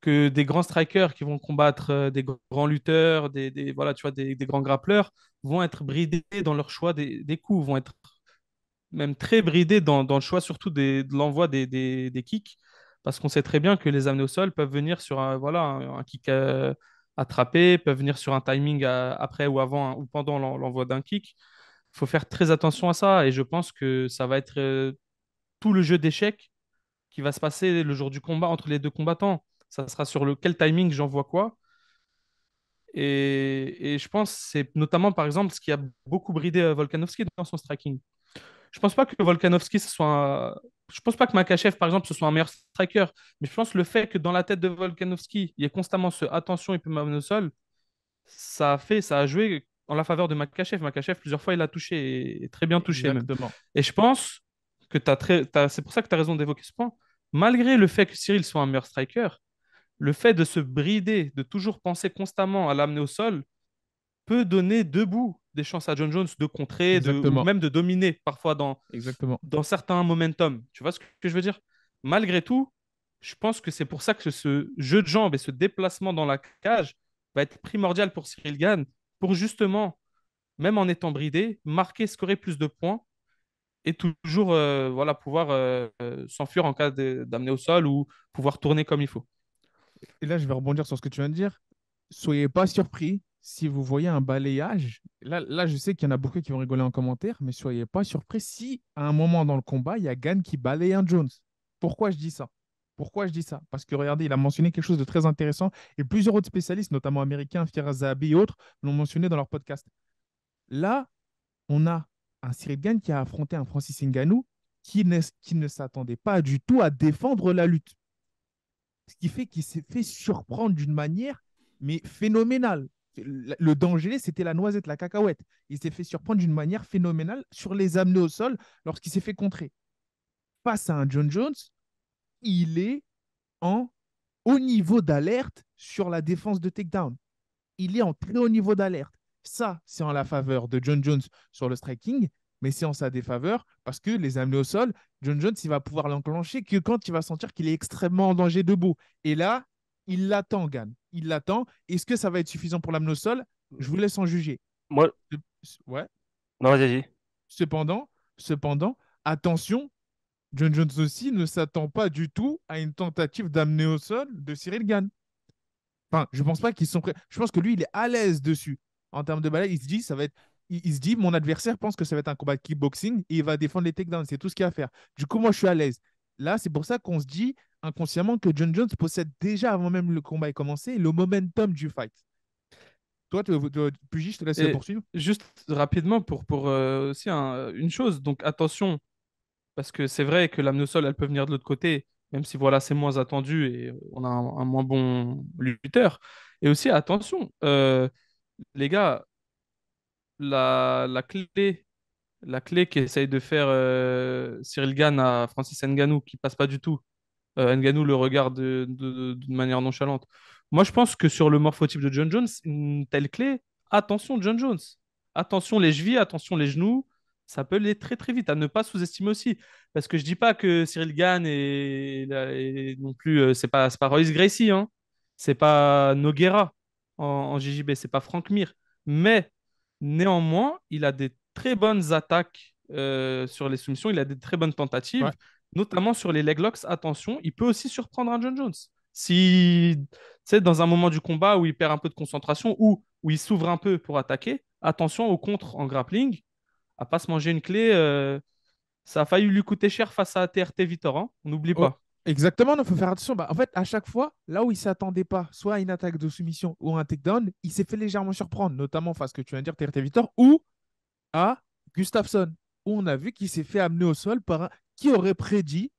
que des grands strikers qui vont combattre euh, des grands lutteurs, des, voilà, tu vois, des, grands grappleurs, vont être bridés dans leur choix des, coups, vont être même très bridés dans, le choix surtout de l'envoi des, kicks, parce qu'on sait très bien que les amener au sol peuvent venir sur un, voilà, un, kick euh, attrapé, peuvent venir sur un timing après ou avant ou pendant l'envoi d'un kick. Il faut faire très attention à ça, et je pense que ça va être tout le jeu d'échecs qui va se passer le jour du combat entre les deux combattants. Ça sera sur le quel timing j'envoie quoi. Et, et, je pense c'est notamment par exemple ce qui a beaucoup bridé euh, Volkanovski dans son striking. Je pense pas que Volkanovski ce soit je pense pas que Makachev par exemple ce soit un meilleur striker, mais je pense le fait que dans la tête de Volkanovski, il y ait constamment ce attention, il peut m'amener au sol, ça a fait ça a joué en la faveur de Makachev. Makachev plusieurs fois il a touché et, très bien touché Exactement. Et je pense que tu as très c'est pour ça que tu as raison d'évoquer ce point malgré le fait que Cyril soit un meilleur striker, le fait de se brider, de toujours penser constamment à l'amener au sol, peut donner debout des chances à John Jones de contrer, de, ou même de dominer parfois dans,
Exactement.
dans certains momentum. Tu vois ce que je veux dire? Malgré tout, je pense que c'est pour ça que ce jeu de jambes et ce déplacement dans la cage va être primordial pour Cyril Gann, pour justement, même en étant bridé, marquer, scorer plus de points et toujours euh, voilà, pouvoir euh, euh, s'enfuir en cas d'amener au sol ou pouvoir tourner comme il faut.
Et là, je vais rebondir sur ce que tu viens de dire. Soyez pas surpris si vous voyez un balayage. Là, là je sais qu'il y en a beaucoup qui vont rigoler en commentaire, mais soyez pas surpris si à un moment dans le combat, il y a Gann qui balaye un Jones. Pourquoi je dis ça? Pourquoi je dis ça? Parce que regardez, il a mentionné quelque chose de très intéressant et plusieurs autres spécialistes, notamment américains, Firas Zahabi et autres, l'ont mentionné dans leur podcast. Là, on a un Cyril Gann qui a affronté un Francis Ngannou qui ne, qui ne s'attendait pas du tout à défendre la lutte. Ce qui fait qu'il s'est fait surprendre d'une manière mais phénoménale. Le danger, c'était la noisette, la cacahuète. Il s'est fait surprendre d'une manière phénoménale sur les amener au sol lorsqu'il s'est fait contrer. Face à un John Jones, il est en haut niveau d'alerte sur la défense de takedown. Il est en très haut niveau d'alerte. Ça, c'est en la faveur de John Jones sur le striking, mais c'est en sa défaveur parce que les amener au sol, John Jones, il va pouvoir l'enclencher que quand il va sentir qu'il est extrêmement en danger debout. Et là, il l'attend, Gann. Il l'attend. Est-ce que ça va être suffisant pour l'amener au sol? Je vous laisse en juger.
Moi.
Ouais.
Non, vas-y.
Cependant, cependant, attention, John Jones aussi ne s'attend pas du tout à une tentative d'amener au sol de Cyril Gann. Enfin, je pense pas qu'ils sont prêts. Je pense que lui, il est à l'aise dessus en termes de balai, il se dit, ça va être. Il, se dit, mon adversaire pense que ça va être un combat de kickboxing et il va défendre les takedowns. C'est tout ce qu'il va faire. Du coup, moi, je suis à l'aise. Là, c'est pour ça qu'on se dit inconsciemment que John Jones possède déjà, avant même le combat ait commencé, le momentum du fight. Toi, tu, je te laisse poursuivre.
Juste rapidement pour, pour euh, aussi une chose. Donc, attention, parce que c'est vrai que l'âme sol, elle peut venir de l'autre côté, même si voilà, c'est moins attendu et on a un, moins bon lutteur. Et aussi, attention, euh, les gars, la, la clé, la clé qu'essaye de faire euh, Cyril Gann à Francis Nganou, qui passe pas du tout. Euh, Nganou le regarde d'une manière nonchalante. Moi, je pense que sur le morphotype de John Jones, une telle clé, attention John Jones. Attention les chevilles, attention les genoux. Ça peut aller très très vite, à ne pas sous-estimer aussi. Parce que je dis pas que Cyril Gann est, non plus, euh, c'est pas, pas Royce Gracie, hein. c'est pas Noguera en, en c'est pas Frank Mir. Mais néanmoins, il a des très bonnes attaques euh, sur les soumissions, il a des très bonnes tentatives, notamment sur les leg locks. Attention, il peut aussi surprendre un John Jones. Si c'est dans un moment du combat où il perd un peu de concentration ou où il s'ouvre un peu pour attaquer, attention au contre en grappling, à pas se manger une clé. Euh, ça a failli lui coûter cher face à TRT Vitoran, hein. on n'oublie pas.
Exactement, il faut faire attention. Bah, en fait, à chaque fois, là où il ne s'attendait pas, soit à une attaque de soumission ou à un takedown, il s'est fait légèrement surprendre, notamment face que tu viens de dire, TRT Victor, ou à Gustafsson, où on a vu qu'il s'est fait amener au sol par un qui aurait prédit.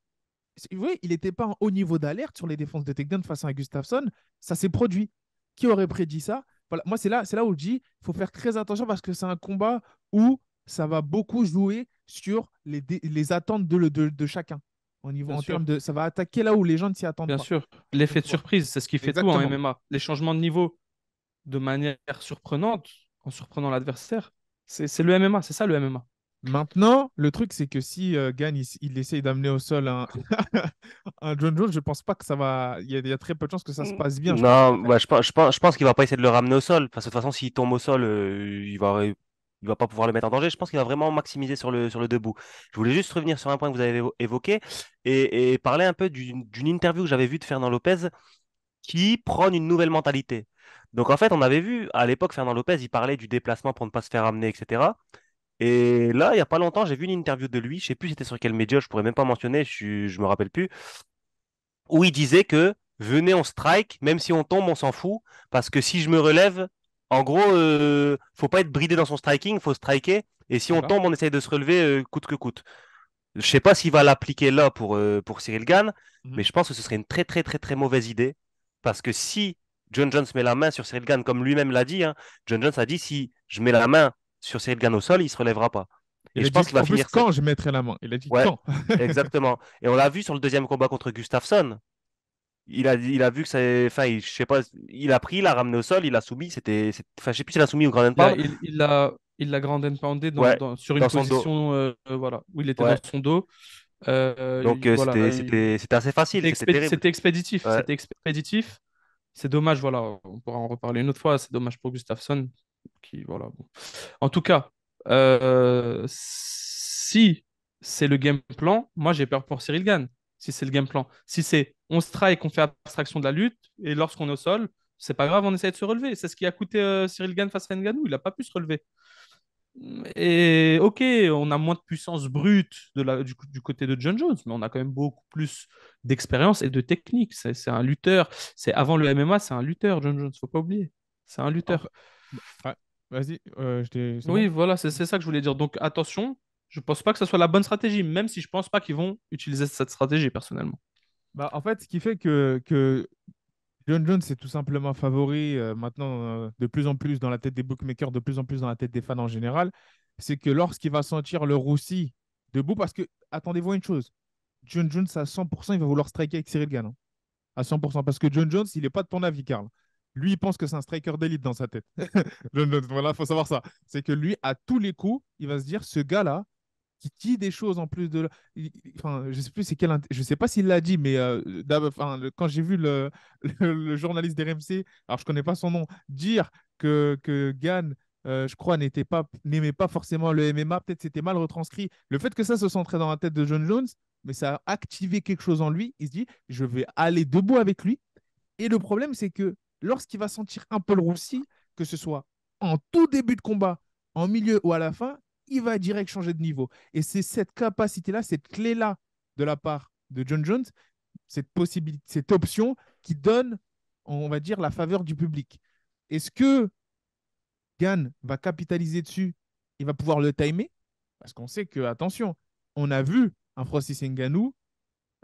Vous voyez, il n'était pas en haut niveau d'alerte sur les défenses de takedown face à Gustafsson. Ça s'est produit. Qui aurait prédit ça? Voilà. Moi, c'est là, là où je dis il faut faire très attention parce que c'est un combat où ça va beaucoup jouer sur les, les attentes de chacun au niveau en termes de ça va attaquer là où les gens ne s'y attendent
pas.
Bien
sûr, l'effet de surprise, c'est ce qui fait tout en MMA. Les changements de niveau de manière surprenante, en surprenant l'adversaire, c'est le MMA, c'est ça le MMA.
Maintenant, le truc, c'est que si euh, Gann, il, il essaye d'amener au sol un, un John Jones, je pense pas que ça va. Il y, a, il y a très peu de chances que ça se passe bien. je
Non,
pense.
ouais, je pense, je pense, je pense qu'il va pas essayer de le ramener au sol. Parce que de toute façon, s'il tombe au sol, euh, il va, il va pas pouvoir le mettre en danger. Je pense qu'il va vraiment maximiser sur le, debout. Je voulais juste revenir sur un point que vous avez évo- évoqué et, parler un peu d'une interview que j'avais vue de Fernand Lopez qui prône une nouvelle mentalité. Donc en fait, on avait vu à l'époque Fernand Lopez, il parlait du déplacement pour ne pas se faire ramener, etc. Et là, il y a pas longtemps, j'ai vu une interview de lui, je sais plus c'était sur quel média, je pourrais même pas mentionner, je, je me rappelle plus, où il disait que venez, on strike, même si on tombe, on s'en fout, parce que si je me relève, en gros, euh, faut pas être bridé dans son striking, faut striker, et si on tombe, on essaye de se relever euh, coûte que coûte. Je sais pas s'il va l'appliquer là pour, euh, pour Cyril Gane,
Mhm.
mais je pense que ce serait une très très très très mauvaise idée, parce que si John Jones met la main sur Cyril Gane, comme lui-même l'a dit, hein, John Jones a dit si je mets la main sur Cyril Gane au sol, il se relèvera pas. Et
Il a
je pense
dit
qu'il va
en plus
finir ça.
quand je mettrai la main? Il a dit
Ouais.
quand?
Exactement. Et on l'a vu sur le deuxième combat contre Gustafsson. Il a, il a vu que c'est. Enfin, il- je sais pas, il a pris, il l'a ramené au sol, il l'a soumis. C'était. Enfin, je sais plus s'il a soumis au Grand
Là,
Pound.
il, il l'a il l'a grand and poundé dans,
Ouais,
dans- sur une
dans
position euh, euh, voilà, où il était
Ouais.
dans son dos. Euh,
Donc,
il- voilà,
c'était,
il-
assez facile,
c'était expéditif.
Ouais.
C'était expéditif. C'est dommage, voilà, on pourra en reparler une autre fois. C'est dommage pour Gustafsson. Qui, voilà, bon. En tout cas, euh, si c'est le game plan, moi j'ai peur pour Cyril Gann. Si c'est le game plan. Si c'est on strike, on fait abstraction de la lutte, et lorsqu'on est au sol, c'est pas grave, on essaie de se relever. C'est ce qui a coûté euh, Cyril Gann face à Ngannou. Il n'a pas pu se relever. Et ok, on a moins de puissance brute de la, du, du côté de John Jones, mais on a quand même beaucoup plus d'expérience et de technique. C'est un lutteur. C'est avant le MMA, c'est un lutteur, John Jones. Faut pas oublier. C'est un lutteur.
Ouais. Vas-y, euh, je
Oui,
bon
voilà, c'est ça que je voulais dire. Donc attention, je pense pas que ce soit la bonne stratégie, même si je pense pas qu'ils vont utiliser cette stratégie personnellement.
Bah, en fait, ce qui fait que, que John Jones est tout simplement favori euh, maintenant euh, de plus en plus dans la tête des bookmakers, de plus en plus dans la tête des fans en général, c'est que lorsqu'il va sentir le roussi debout, parce que, attendez-vous une chose, John Jones à 100%, il va vouloir striker avec Cyril Gann. hein. à 100%, parce que John Jones, il n'est pas de ton avis, Karl. Lui, il pense que c'est un striker d'élite dans sa tête. Voilà, il faut savoir ça. C'est que lui, à tous les coups, il va se dire, ce gars-là, qui dit des choses en plus de. Enfin, je sais plus c'est quel. Je sais pas s'il l'a dit, mais euh, enfin, quand j'ai vu le, le, le journaliste d'RMC, alors je connais pas son nom, dire que, que Gann, euh, je crois, n'était pas, n'aimait pas forcément le MMA, peut-être c'était mal retranscrit. Le fait que ça se centrait dans la tête de John Jones, mais ça a activé quelque chose en lui. Il se dit, je vais aller debout avec lui. Et le problème, c'est que lorsqu'il va sentir un peu le roussi, que ce soit en tout début de combat, en milieu ou à la fin, il va direct changer de niveau. Et c'est cette capacité-là, cette clé-là de la part de John Jones, cette possibilité, cette option qui donne, on va dire, la faveur du public. Est-ce que Gann va capitaliser dessus Il va pouvoir le timer? Parce qu'on sait que, attention, on a vu un Francis Ngannou,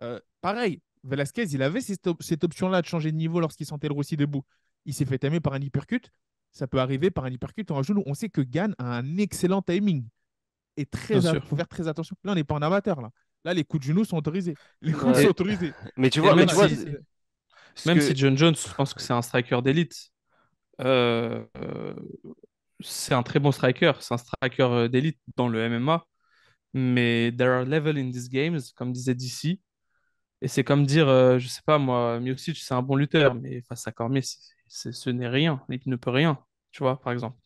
euh, pareil, Velasquez, il avait cette, op- cette option-là de changer de niveau lorsqu'il sentait le Rossi debout. Il s'est fait timer par un hypercut. Ça peut arriver par un hypercut en un genou. On sait que Gann a un excellent timing. Et très, il faut faire très attention. Là, on n'est pas en amateur. Là. là, les coups de genou sont autorisés. Les coups
Ouais.
sont autorisés.
Mais tu vois, mais
même
tu vois,
si-
c'est- ce
Même
que-
si John Jones, je pense que c'est un striker d'élite. Euh, euh, c'est un très bon striker. C'est un striker euh, d'élite dans le MMA. Mais there are levels in these games, comme disait DC. Et c'est comme dire, euh, je sais pas moi, Miocic, c'est un bon lutteur, mais face à Cormier, ce n'est rien. Il ne peut rien, tu vois, par exemple,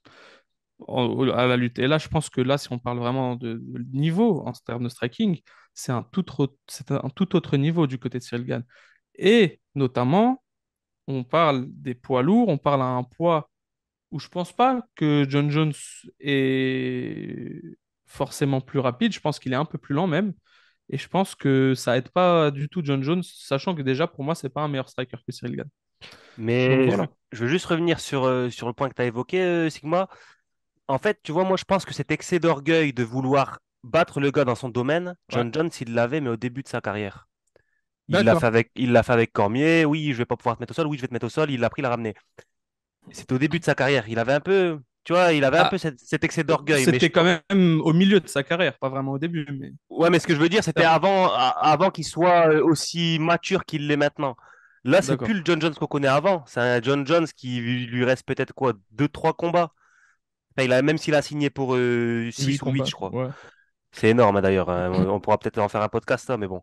à la lutte. Et là, je pense que là, si on parle vraiment de, niveau en termes de striking, c'est un tout autre, niveau du côté de Cyril Gane. Et notamment, on parle des poids lourds, on parle à un poids où je pense pas que John Jones est forcément plus rapide. Je pense qu'il est un peu plus lent même. Et je pense que ça aide pas du tout John Jones, sachant que déjà pour moi, c'est pas un meilleur striker que Cyril Gane.
Mais je,
voilà.
veux- je veux juste revenir sur, euh, sur le point que tu as évoqué, euh, Sigma. En fait, tu vois, moi, je pense que cet excès d'orgueil de vouloir battre le gars dans son domaine, John Jones, il l'avait, mais au début de sa carrière. Il l'a fait avec, il l'a fait avec Cormier. Oui, je vais pas pouvoir te mettre au sol. Oui, je vais te mettre au sol. Il l'a pris, il l'a ramené. C'était au début de sa carrière. Il avait un peu, tu vois, il avait un
Ah,
peu cet, cet excès d'orgueil.
C'était
je
quand même au milieu de sa carrière, pas vraiment au début. Mais...
Ouais, mais ce que je veux dire, c'était avant, avant qu'il soit euh, aussi mature qu'il l'est maintenant. Là, c'est plus le John Jones qu'on connaît avant. C'est un John Jones qui lui reste peut-être quoi, deux, trois combats. Enfin, il a, même s'il a signé pour 6
Huit
ou 8,
combats.
je crois.
Ouais.
C'est énorme hein, d'ailleurs. hein. On pourra peut-être en faire un podcast, là, mais bon.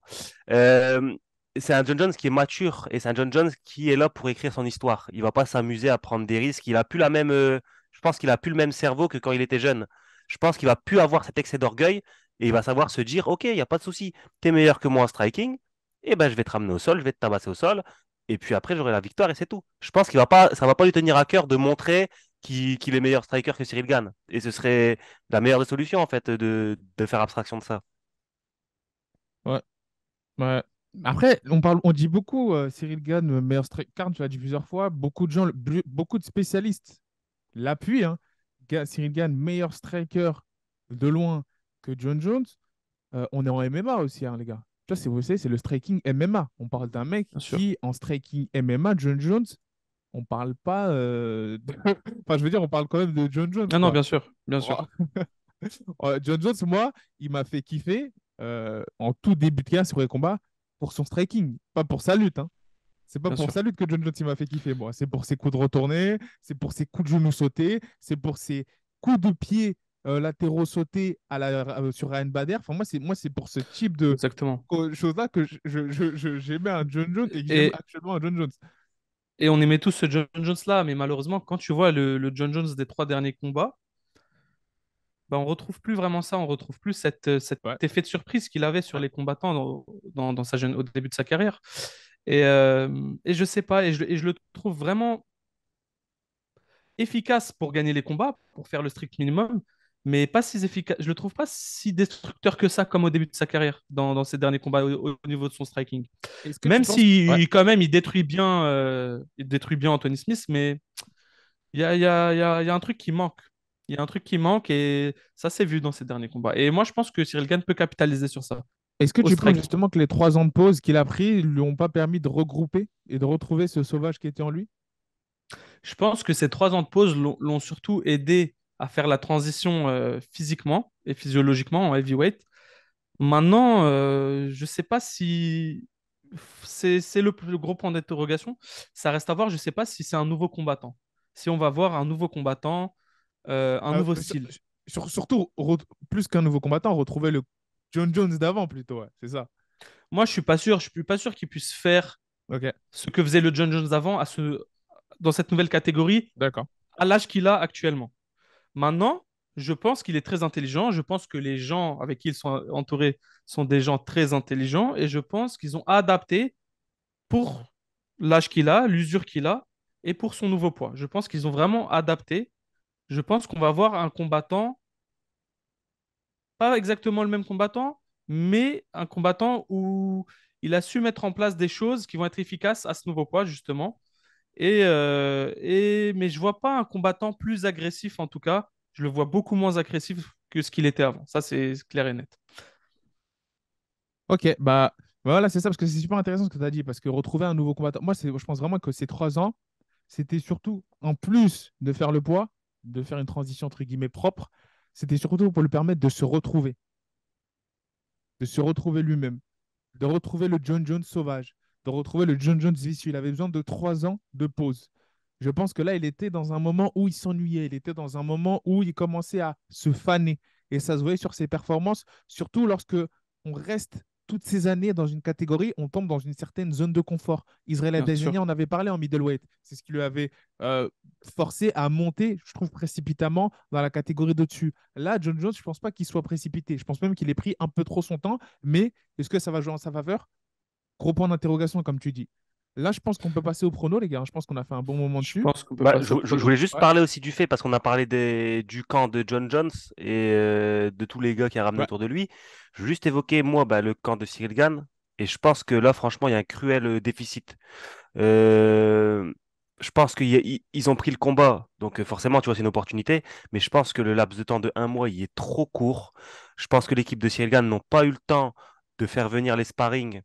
Euh, c'est un John Jones qui est mature et c'est un John Jones qui est là pour écrire son histoire. Il va pas s'amuser à prendre des risques. Il a plus la même, euh, je pense qu'il a plus le même cerveau que quand il était jeune. Je pense qu'il va plus avoir cet excès d'orgueil et il va savoir se dire, OK, il n'y a pas de souci. Tu es meilleur que moi en striking. Et ben, je vais te ramener au sol, je vais te tabasser au sol. Et puis après, j'aurai la victoire et c'est tout. Je pense qu'il va pas, ça va pas lui tenir à cœur de montrer qu'il qu'il est meilleur striker que Cyril Gann. Et ce serait la meilleure des solutions, en fait, de, de faire abstraction de ça.
Ouais. Après, on parle, on dit beaucoup euh, Cyril Gann, euh, meilleur striker, tu l'as dit plusieurs fois. Beaucoup de gens, beaucoup de spécialistes l'appuient. Hein. Cyril Gann, meilleur striker de loin que John Jones. Euh, on est en MMA aussi, hein, les gars. Tu vois, c'est, vous savez, c'est le striking MMA. On parle d'un mec
Bien sûr.
qui, en striking MMA, John Jones, on parle pas. euh, Enfin, je veux dire, on parle quand même de John Jones.
Ah non, bien sûr, bien sûr.
Euh, John Jones, moi, il m'a fait kiffer euh, en tout début de carrière sur les combats pour son striking, pas pour sa lutte. Hein. C'est pas
Bien
pour
sûr.
sa lutte que John Jones m'a fait kiffer, moi. C'est pour ses coups de retournée, c'est pour ses coups de genoux sautés, c'est pour ses coups de pied euh, latéraux sautés à la, euh, sur Ryan Bader. Enfin, moi, c'est moi, c'est pour ce type de choses-là que je- je- je- je- j'aimais un John Jones et que
Et-
actuellement un John Jones.
Et on aimait tous ce John Jones là, mais malheureusement, quand tu vois le, le John Jones des trois derniers combats, bah, on retrouve plus vraiment ça, on retrouve plus cette, euh, cet
Ouais.
effet de surprise qu'il avait sur les combattants dans, dans- dans sa jeune, au début de sa carrière. Et, euh, et je sais pas, et je, et je le trouve vraiment efficace pour gagner les combats, pour faire le strict minimum, mais pas si efficace. Je le trouve pas si destructeur que ça comme au début de sa carrière dans, dans ses derniers combats au, au niveau de son striking. Même
penses-
si
Ouais.
quand même il détruit bien, euh, il détruit bien Anthony Smith, mais il y a, il y a- il y a- il y a un truc qui manque. Il y a un truc qui manque et ça s'est vu dans ces derniers combats. Et moi, je pense que Cyril Gann peut capitaliser sur ça.
Est-ce que tu penses justement que les trois ans de pause qu'il a pris lui ont pas permis de regrouper et de retrouver ce sauvage qui était en lui?
Je pense que ces trois ans de pause l'ont l'ont surtout aidé à faire la transition euh, physiquement et physiologiquement en heavyweight. Maintenant, euh, je ne sais pas si c'est c'est le, le gros point d'interrogation. Ça reste à voir. Je ne sais pas si c'est un nouveau combattant. Si on va voir un nouveau combattant, euh, un nouveau style.
sur- surtout, plus qu'un nouveau combattant, retrouver le John Jones d'avant plutôt, ouais, c'est ça.
Moi, je suis pas sûr. Je suis pas sûr qu'il puisse faire ce que faisait le John Jones avant à ce, dans cette nouvelle catégorie
d'accord.
à l'âge qu'il a actuellement. Maintenant, je pense qu'il est très intelligent. Je pense que les gens avec qui ils sont entourés sont des gens très intelligents et je pense qu'ils ont adapté pour l'âge qu'il a, l'usure qu'il a et pour son nouveau poids. Je pense qu'ils ont vraiment adapté. Je pense qu'on va voir un combattant, pas exactement le même combattant, mais un combattant où il a su mettre en place des choses qui vont être efficaces à ce nouveau poids, justement. Et, euh, et, mais je vois pas un combattant plus agressif, en tout cas. Je le vois beaucoup moins agressif que ce qu'il était avant. Ça, c'est clair et net.
Ok, bah voilà, c'est ça, parce que c'est super intéressant ce que tu as dit, parce que retrouver un nouveau combattant, moi, je pense vraiment que ces trois ans, c'était surtout, en plus de faire le poids, de faire une transition entre guillemets propre, c'était surtout pour lui permettre de se retrouver, de se retrouver lui-même, de retrouver le John Jones sauvage, de retrouver le John Jones vicieux. Il avait besoin de trois ans de pause. Je pense que là, il était dans un moment où il s'ennuyait, il était dans un moment où il commençait à se faner. Et ça se voyait sur ses performances, surtout lorsque on reste toutes ces années dans une catégorie, on tombe dans une certaine zone de confort. Israël Adesanya, on avait parlé en middleweight. C'est ce qui lui avait euh, forcé à monter, je trouve, précipitamment dans la catégorie de dessus. Là, John Jones, je ne pense pas qu'il soit précipité. Je pense même qu'il ait pris un peu trop son temps. Mais est-ce que ça va jouer en sa faveur? Gros point d'interrogation, comme tu dis. Là, je pense qu'on peut passer au prono, les gars. Je pense qu'on a fait un bon moment
Je
dessus.
pense qu'on peut
Bah, je, je- voulais juste
Ouais.
parler aussi du fait, parce qu'on a parlé des, du camp de John Jones et euh, de tous les gars qui a ramené
Ouais.
autour de lui. Je veux juste évoquer, moi, bah, le camp de Cyril Gann. Et je pense que là, franchement, il y a un cruel euh, déficit. Euh, je pense qu'ils ont pris le combat, donc forcément, tu vois, c'est une opportunité. Mais je pense que le laps de temps de un mois, il est trop court. Je pense que l'équipe de Cyril Gann n'ont pas eu le temps de faire venir les sparring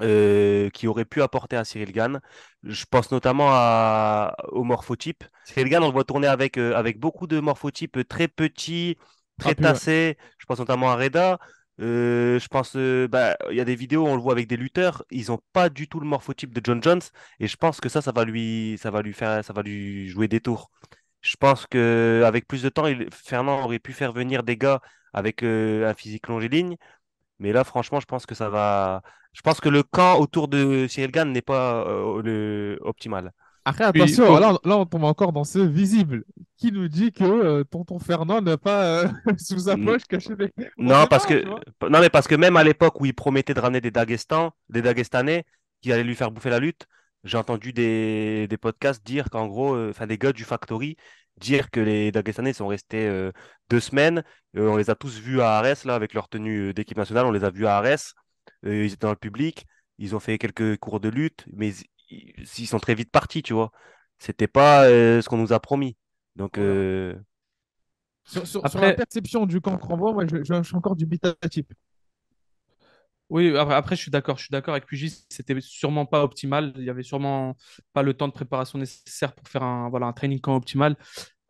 euh, qui aurait pu apporter à Cyril Gann. Je pense notamment à, au morphotype. Cyril Gann, on le voit tourner avec, euh, avec beaucoup de morphotypes très petits, très
ouais.
tassés. Je pense notamment à Reda. Euh, je pense, bah, il y a des vidéos où on le voit avec des lutteurs. Ils n'ont pas du tout le morphotype de John Jones. Et je pense que ça, ça va lui, ça va lui faire, ça va lui jouer des tours. Je pense que avec plus de temps, il- Fernand aurait pu faire venir des gars avec un physique longiligne. Mais là, franchement, je pense que ça va. Je pense que le camp autour de Cyril Gann n'est pas euh, le optimal.
Après,
Puis,
attention, là, là, on tombe encore dans ce visible. Qui nous dit que euh, tonton Fernand n'a pas euh, sous sa poche caché des. On
Non, parce
pas,
que non, mais parce que même à l'époque où il promettait de ramener des Dagestans, des Dagestanais qui allaient lui faire bouffer la lutte, j'ai entendu des, des podcasts dire qu'en gros, euh, enfin des gars du Factory dire que les Dagestanais sont restés euh, deux semaines. Euh, on les a tous vus à Arès là avec leur tenue euh, d'équipe nationale, on les a vus à Arès. Euh, ils étaient dans le public, ils ont fait quelques cours de lutte, mais ils, ils sont très vite partis, tu vois. C'était pas euh, ce qu'on nous a promis. Donc euh,
Sur, sur- sur
Après-
la perception du camp Cranbois, moi, je, je- je suis encore du dubitatif.
Oui, après, je suis d'accord. Je suis d'accord avec Pugis. C'était sûrement pas optimal. Il y avait sûrement pas le temps de préparation nécessaire pour faire un, voilà, un training camp optimal.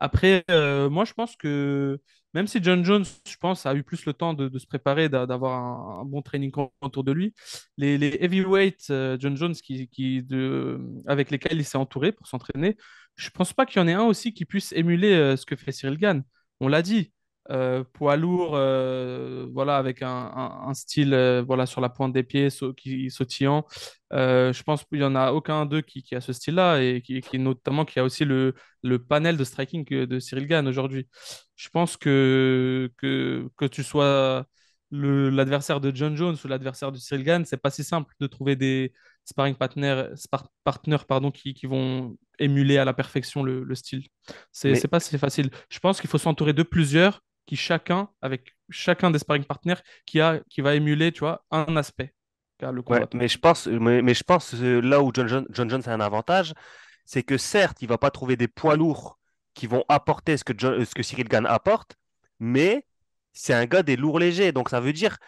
Après, euh, moi, je pense que même si John Jones, je pense, a eu plus le temps de, se préparer, d'a- d'avoir un, bon training camp autour de lui, les, heavyweights euh, John Jones qui, avec lesquels il s'est entouré pour s'entraîner, je pense pas qu'il y en ait un aussi qui puisse émuler euh, ce que fait Cyril Gann. On l'a dit, euh, poids lourd, euh, voilà, avec un, un- un style euh, voilà, sur la pointe des pieds, qui, sautillant. Je pense qu'il n'y en a aucun d'eux qui, qui a ce style-là et qui, qui notamment qui a aussi le, le panel de striking de Cyril Gann aujourd'hui. Je pense que, que, que tu sois l'adversaire de John Jones ou l'adversaire de Cyril Gann, c'est pas si simple de trouver des sparring partners, spar- partners pardon, qui, qui vont émuler à la perfection le, le style. C'est
Mais-
c'est pas si facile. Je pense qu'il faut s'entourer de plusieurs qui chacun, avec chacun des sparring partners, qui, a, qui va émuler, tu vois, un aspect le
Ouais, mais je pense, mais, mais je pense euh, là où John, John, John Jones a un avantage, c'est que certes, il va pas trouver des poids lourds qui vont apporter ce que, John- euh, ce que Cyril Gann apporte, mais c'est un gars des lourds légers. Donc ça veut dire,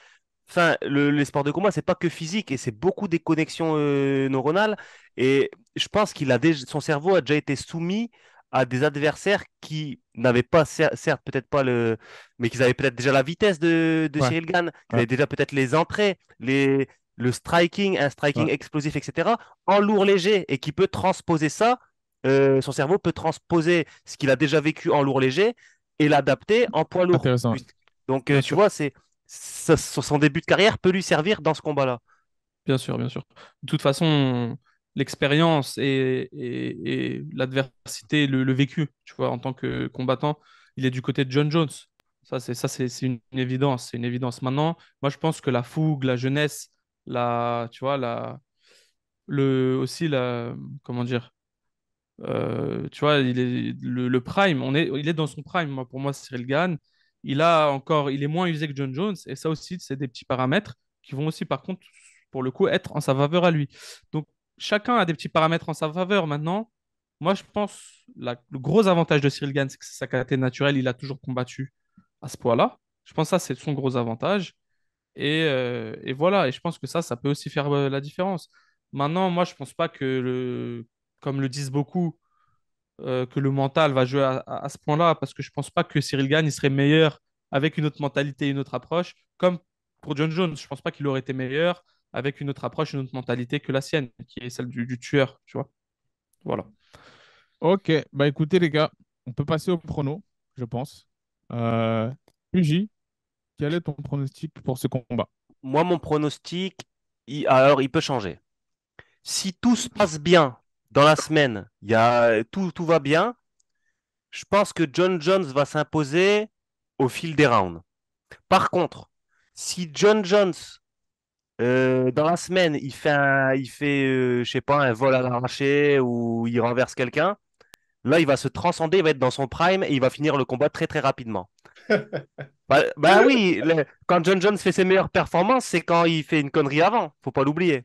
enfin, le, les sports de combat, c'est pas que physique et c'est beaucoup des connexions euh, neuronales. Et je pense qu'il a déjà, son cerveau a déjà été soumis à des adversaires qui n'avaient pas, cer- certes, peut-être pas le, mais qui avaient peut-être déjà la vitesse de, de
Ouais.
Cyril Gann, qui
Ouais.
avaient déjà peut-être les entrées, les, le striking, un striking
Ouais.
explosif, etc., en lourd léger et qui peut transposer ça. euh, son cerveau peut transposer ce qu'il a déjà vécu en lourd léger et l'adapter en poids lourd. Donc, euh, tu vois, c'est son début de carrière peut lui servir dans ce combat-là.
Bien sûr, bien sûr. De toute façon, l'expérience et, et- l'adversité, le, vécu, tu vois, en tant que combattant, il est du côté de John Jones. Ça, c'est ça, c'est une, évidence. C'est une évidence. Maintenant, moi, je pense que la fougue, la jeunesse, la, tu vois, la, le, aussi la, comment dire, euh, tu vois, il est le, le prime. On est, il est dans son prime. Moi, pour moi, Cyril Gann, il a encore, il est moins usé que John Jones. Et ça aussi, c'est des petits paramètres qui vont aussi, par contre, pour le coup, être en sa faveur à lui. Donc, chacun a des petits paramètres en sa faveur. Maintenant, moi, je pense la- le gros avantage de Cyril Gann, c'est que sa qualité naturelle. Il a toujours combattu à ce poids-là. Je pense que ça, c'est son gros avantage. Et, euh, et voilà. Et je pense que ça, ça peut aussi faire euh, la différence. Maintenant, moi, je pense pas que, comme le disent beaucoup, euh, que le mental va jouer à, ce point-là, parce que je pense pas que Cyril Gann il serait meilleur avec une autre mentalité, une autre approche. Comme pour John Jones, je pense pas qu'il aurait été meilleur avec une autre approche, une autre mentalité que la sienne, qui est celle du, du tueur, tu vois. Voilà.
Ok, bah écoutez les gars, on peut passer au prono, je pense. Euh, Uji, quel est ton pronostic pour ce combat?
Moi, mon pronostic, il- alors il peut changer. Si tout se passe bien dans la semaine, il y a, tout, tout va bien, je pense que John Jones va s'imposer au fil des rounds. Par contre, si John Jones, euh, dans la semaine, il fait, un, il fait euh, je sais pas, un vol à l'arraché ou il renverse quelqu'un, là, il va se transcender, il va être dans son prime et il va finir le combat très très rapidement. Bah, bah oui, le- quand John Jones fait ses meilleures performances, c'est quand il fait une connerie avant. Faut pas l'oublier.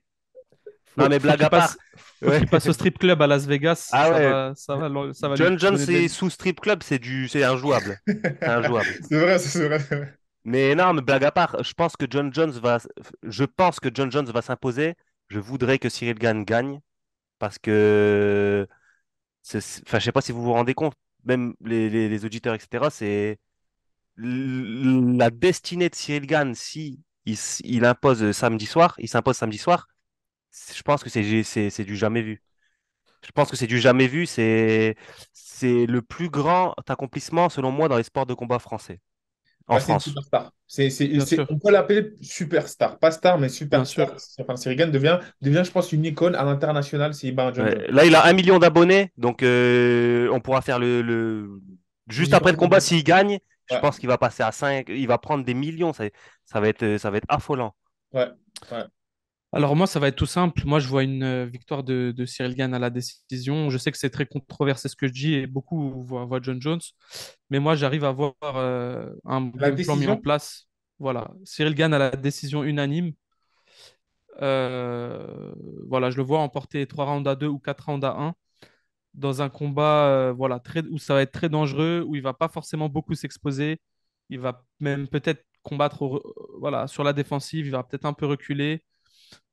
Non, mais blague à part. Ouais.
passe au strip club à Las Vegas.
Ah
ça
ouais.
va, ça va, le- ça va lui
John Jones
donner de la-
c'est sous strip club, c'est du, c'est injouable. C'est injouable.
C'est vrai, c'est vrai.
Mais non, mais blague à part, je pense que John Jones va, je pense que John Jones va s'imposer. Je voudrais que Cyril Gann gagne parce que, enfin, je sais pas si vous vous rendez compte, même les, auditeurs, etc. C'est la destinée de Cyril Gann si il, impose samedi soir, il s'impose samedi soir. Je pense que c'est du jamais vu. Je pense que c'est du jamais vu. C'est le plus grand accomplissement selon moi dans les sports de combat français. En
c'est
France.
on peut l'appeler superstar. Pas star, mais superstar. Enfin, Cyril Gane devient, devient, je pense, une icône à l'international
Ouais,
Jones.
Là, il a un million d'abonnés, donc euh, on pourra faire le, le- juste après le combat s'il gagne. Je
Ouais.
pense qu'il va passer à 5, il va prendre des millions. Ça, ça va être, ça va être affolant.
Alors moi, ça va être tout simple. Moi, je vois une euh, victoire de, de Cyril Gane à la décision. Je sais que c'est très controversé ce que je dis et beaucoup voient, voient John Jones. Mais moi, j'arrive à voir euh, un
La
game plan mis en place. Voilà. Cyril Gane à la décision unanime. Euh, voilà, je le vois emporter 3 rounds à 2 ou 4 rounds à 1 dans un combat euh, voilà, très, où ça va être très dangereux, où il va pas forcément beaucoup s'exposer. Il va même peut-être combattre au- voilà, sur la défensive, il va peut-être un peu reculer.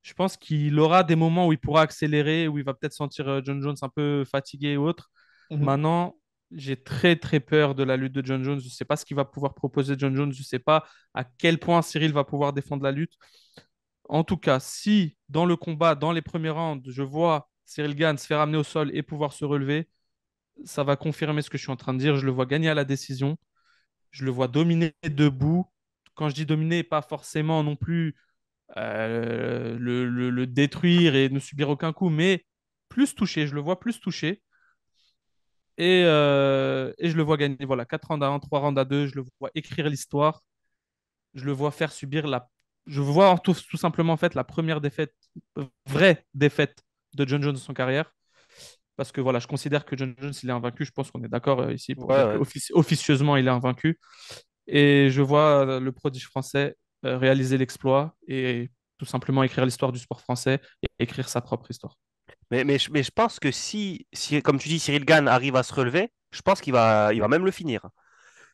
Je pense qu'il aura des moments où il pourra accélérer, où il va peut-être sentir euh, John Jones un peu fatigué ou autre.
Mhm.
Maintenant, j'ai très très peur de la lutte de John Jones. Je ne sais pas ce qu'il va pouvoir proposer John Jones. Je ne sais pas à quel point Cyril va pouvoir défendre la lutte. En tout cas, si dans le combat, dans les premiers rounds, je vois Cyril Gane se faire amener au sol et pouvoir se relever, ça va confirmer ce que je suis en train de dire. Je le vois gagner à la décision. Je le vois dominer debout. Quand je dis dominer, pas forcément non plus euh, le, le- le détruire et ne subir aucun coup, mais plus touché. Je le vois plus touché. Et, euh, et je le vois gagner. Voilà, 4 rounds à 1, 3 rounds à 2. Je le vois écrire l'histoire. Je le vois faire subir la. Je vois en tout, tout simplement en fait la première défaite, vraie défaite de John Jones de son carrière. Parce que voilà, je considère que John Jones, il est invaincu. Je pense qu'on est d'accord euh, ici pour
Ouais,
dire
ouais.
qu'offici- officieusement, il est invaincu. Et je vois le prodige français réaliser l'exploit et tout simplement écrire l'histoire du sport français et écrire sa propre histoire.
Mais, mais, je- mais je pense que si, si, comme tu dis, Cyril Gane arrive à se relever, je pense qu'il va, il va même le finir.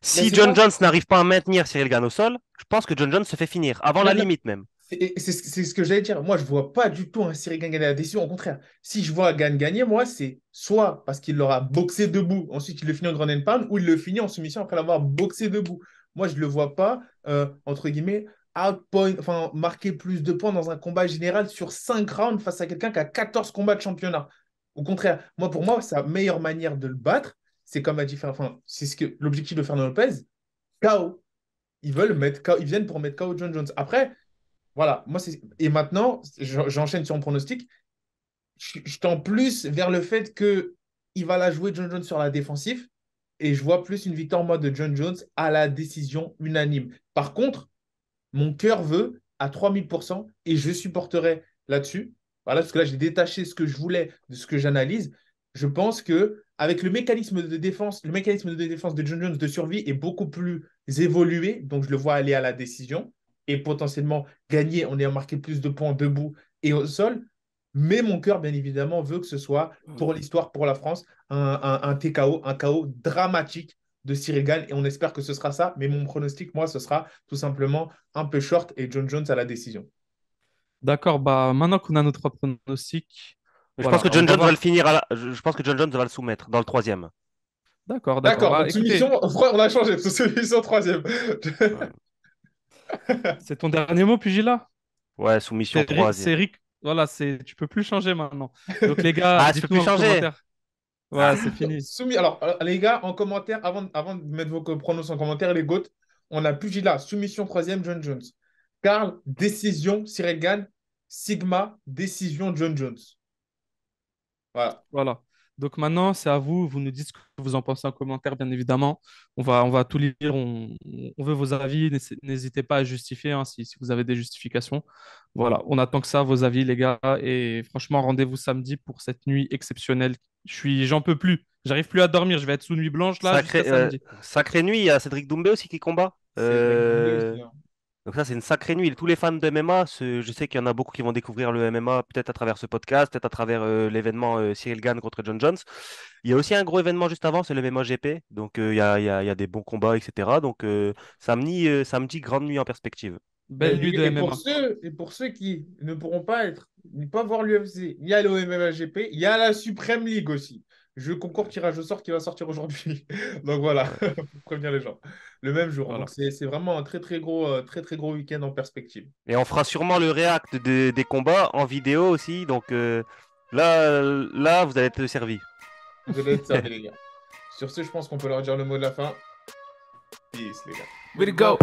Si John
pas-
Jones n'arrive pas à maintenir Cyril Gane au sol, je pense que John Jones se fait finir, avant la limite même.
C'est c'est ce c'est ce que j'allais dire. Moi, je vois pas du tout un Cyril Gane gagner la décision. Au contraire, si je vois Gane gagner, moi, c'est soit parce qu'il l'aura boxé debout, ensuite il le finit en ground and pound, ou il le finit en soumission après l'avoir boxé debout. Moi, je le vois pas, euh, entre guillemets, outpoint, enfin, marquer plus de points dans un combat général sur 5 rounds face à quelqu'un qui a 14 combats de championnat. Au contraire, moi, pour moi, sa meilleure manière de le battre, c'est comme a dit, enfin, c'est ce que l'objectif de Fernando Lopez, KO. Ils veulent mettre ils viennent pour mettre KO John Jones. Après, voilà, moi c'est. Et maintenant, j'en- j'enchaîne sur mon pronostic. Je, je tends plus vers le fait que il va la jouer John Jones sur la défensive. Et je vois plus une victoire, moi, de John Jones à la décision unanime. Par contre, mon cœur veut à 3000% et je supporterai là-dessus. Voilà, parce que là, j'ai détaché ce que je voulais de ce que j'analyse. Je pense que avec le mécanisme de défense, le mécanisme de défense de John Jones de survie est beaucoup plus évolué. Donc, je le vois aller à la décision et potentiellement gagner en ayant marqué plus de points debout et au sol. Mais mon cœur, bien évidemment, veut que ce soit pour l'histoire, pour la France, un, un, un TKO, un KO dramatique de Cyril Gane. Et on espère que ce sera ça. Mais mon pronostic, moi, ce sera tout simplement un peu short et John Jones à la décision.
D'accord, bah maintenant qu'on a nos trois pronostics,
Je
Voilà,
pense que John Jones va le finir à la- je, pense que John Jones va le soumettre dans le troisième.
d'accord, d'accord.
D'accord,
Bah, écoutez,
on a changé, soumission troisième.
c'est ton dernier mot, Pugila?
Ouais, soumission troisième.
c'est Rick. Voilà, c'est tu peux plus changer maintenant. Donc les gars,
Ah, je peux plus changer.
Commentaire. Ouais, c'est fini.
Soumis... Alors, euh, les gars, en commentaire, avant, avant de mettre vos pronos en commentaire, les GOAT, on a Pugila, soumission troisième, John Jones. Karl, décision, Cyril Gann. Sigma, décision, John Jones. Voilà.
Voilà. Donc maintenant, c'est à vous. Vous nous dites ce que vous en pensez en commentaire, bien évidemment. On va, on va tout lire. On, on veut vos avis. N'hésitez- pas à justifier hein, si, si vous avez des justifications. Voilà. On attend que ça, vos avis, les gars. Et franchement, rendez-vous samedi pour cette nuit exceptionnelle. Je suis, j'en peux plus. J'arrive plus à dormir. Je vais être sous nuit blanche là
Sacré, euh, sacrée nuit, il y a Cédric Doumbé aussi qui combat. Euh,
Doumbé aussi, hein.
Donc ça, c'est une sacrée nuit. Tous les fans de MMA, ce- je sais qu'il y en a beaucoup qui vont découvrir le MMA peut-être à travers ce podcast, peut-être à travers euh, l'événement euh, Cyril Gann contre John Jones. Il y a aussi un gros événement juste avant, c'est le MMA GP. Donc euh, il y a, il y a- il y a des bons combats, etc. Donc euh, samedi, euh, samedi, grande nuit en perspective.
Belle
Et-
nuit de
et
MMA.
pour ceux, et pour ceux qui ne pourront pas être, ne pas voir l'UFC, il y a le MMAGP, il y a la Supreme League aussi. Je concours tirage au sort qui va sortir aujourd'hui. Donc voilà, pour prévenir les gens. Le même jour.
Voilà.
C'est c'est vraiment un très très gros, euh, très très gros week-end en perspective.
Et on fera sûrement le react de- des combats en vidéo aussi. Donc euh, là, là, vous allez être servis.
Vous allez être servis, les gars. Sur ce, je pense qu'on peut leur dire le mot de la fin. Peace, les gars.
Way to go.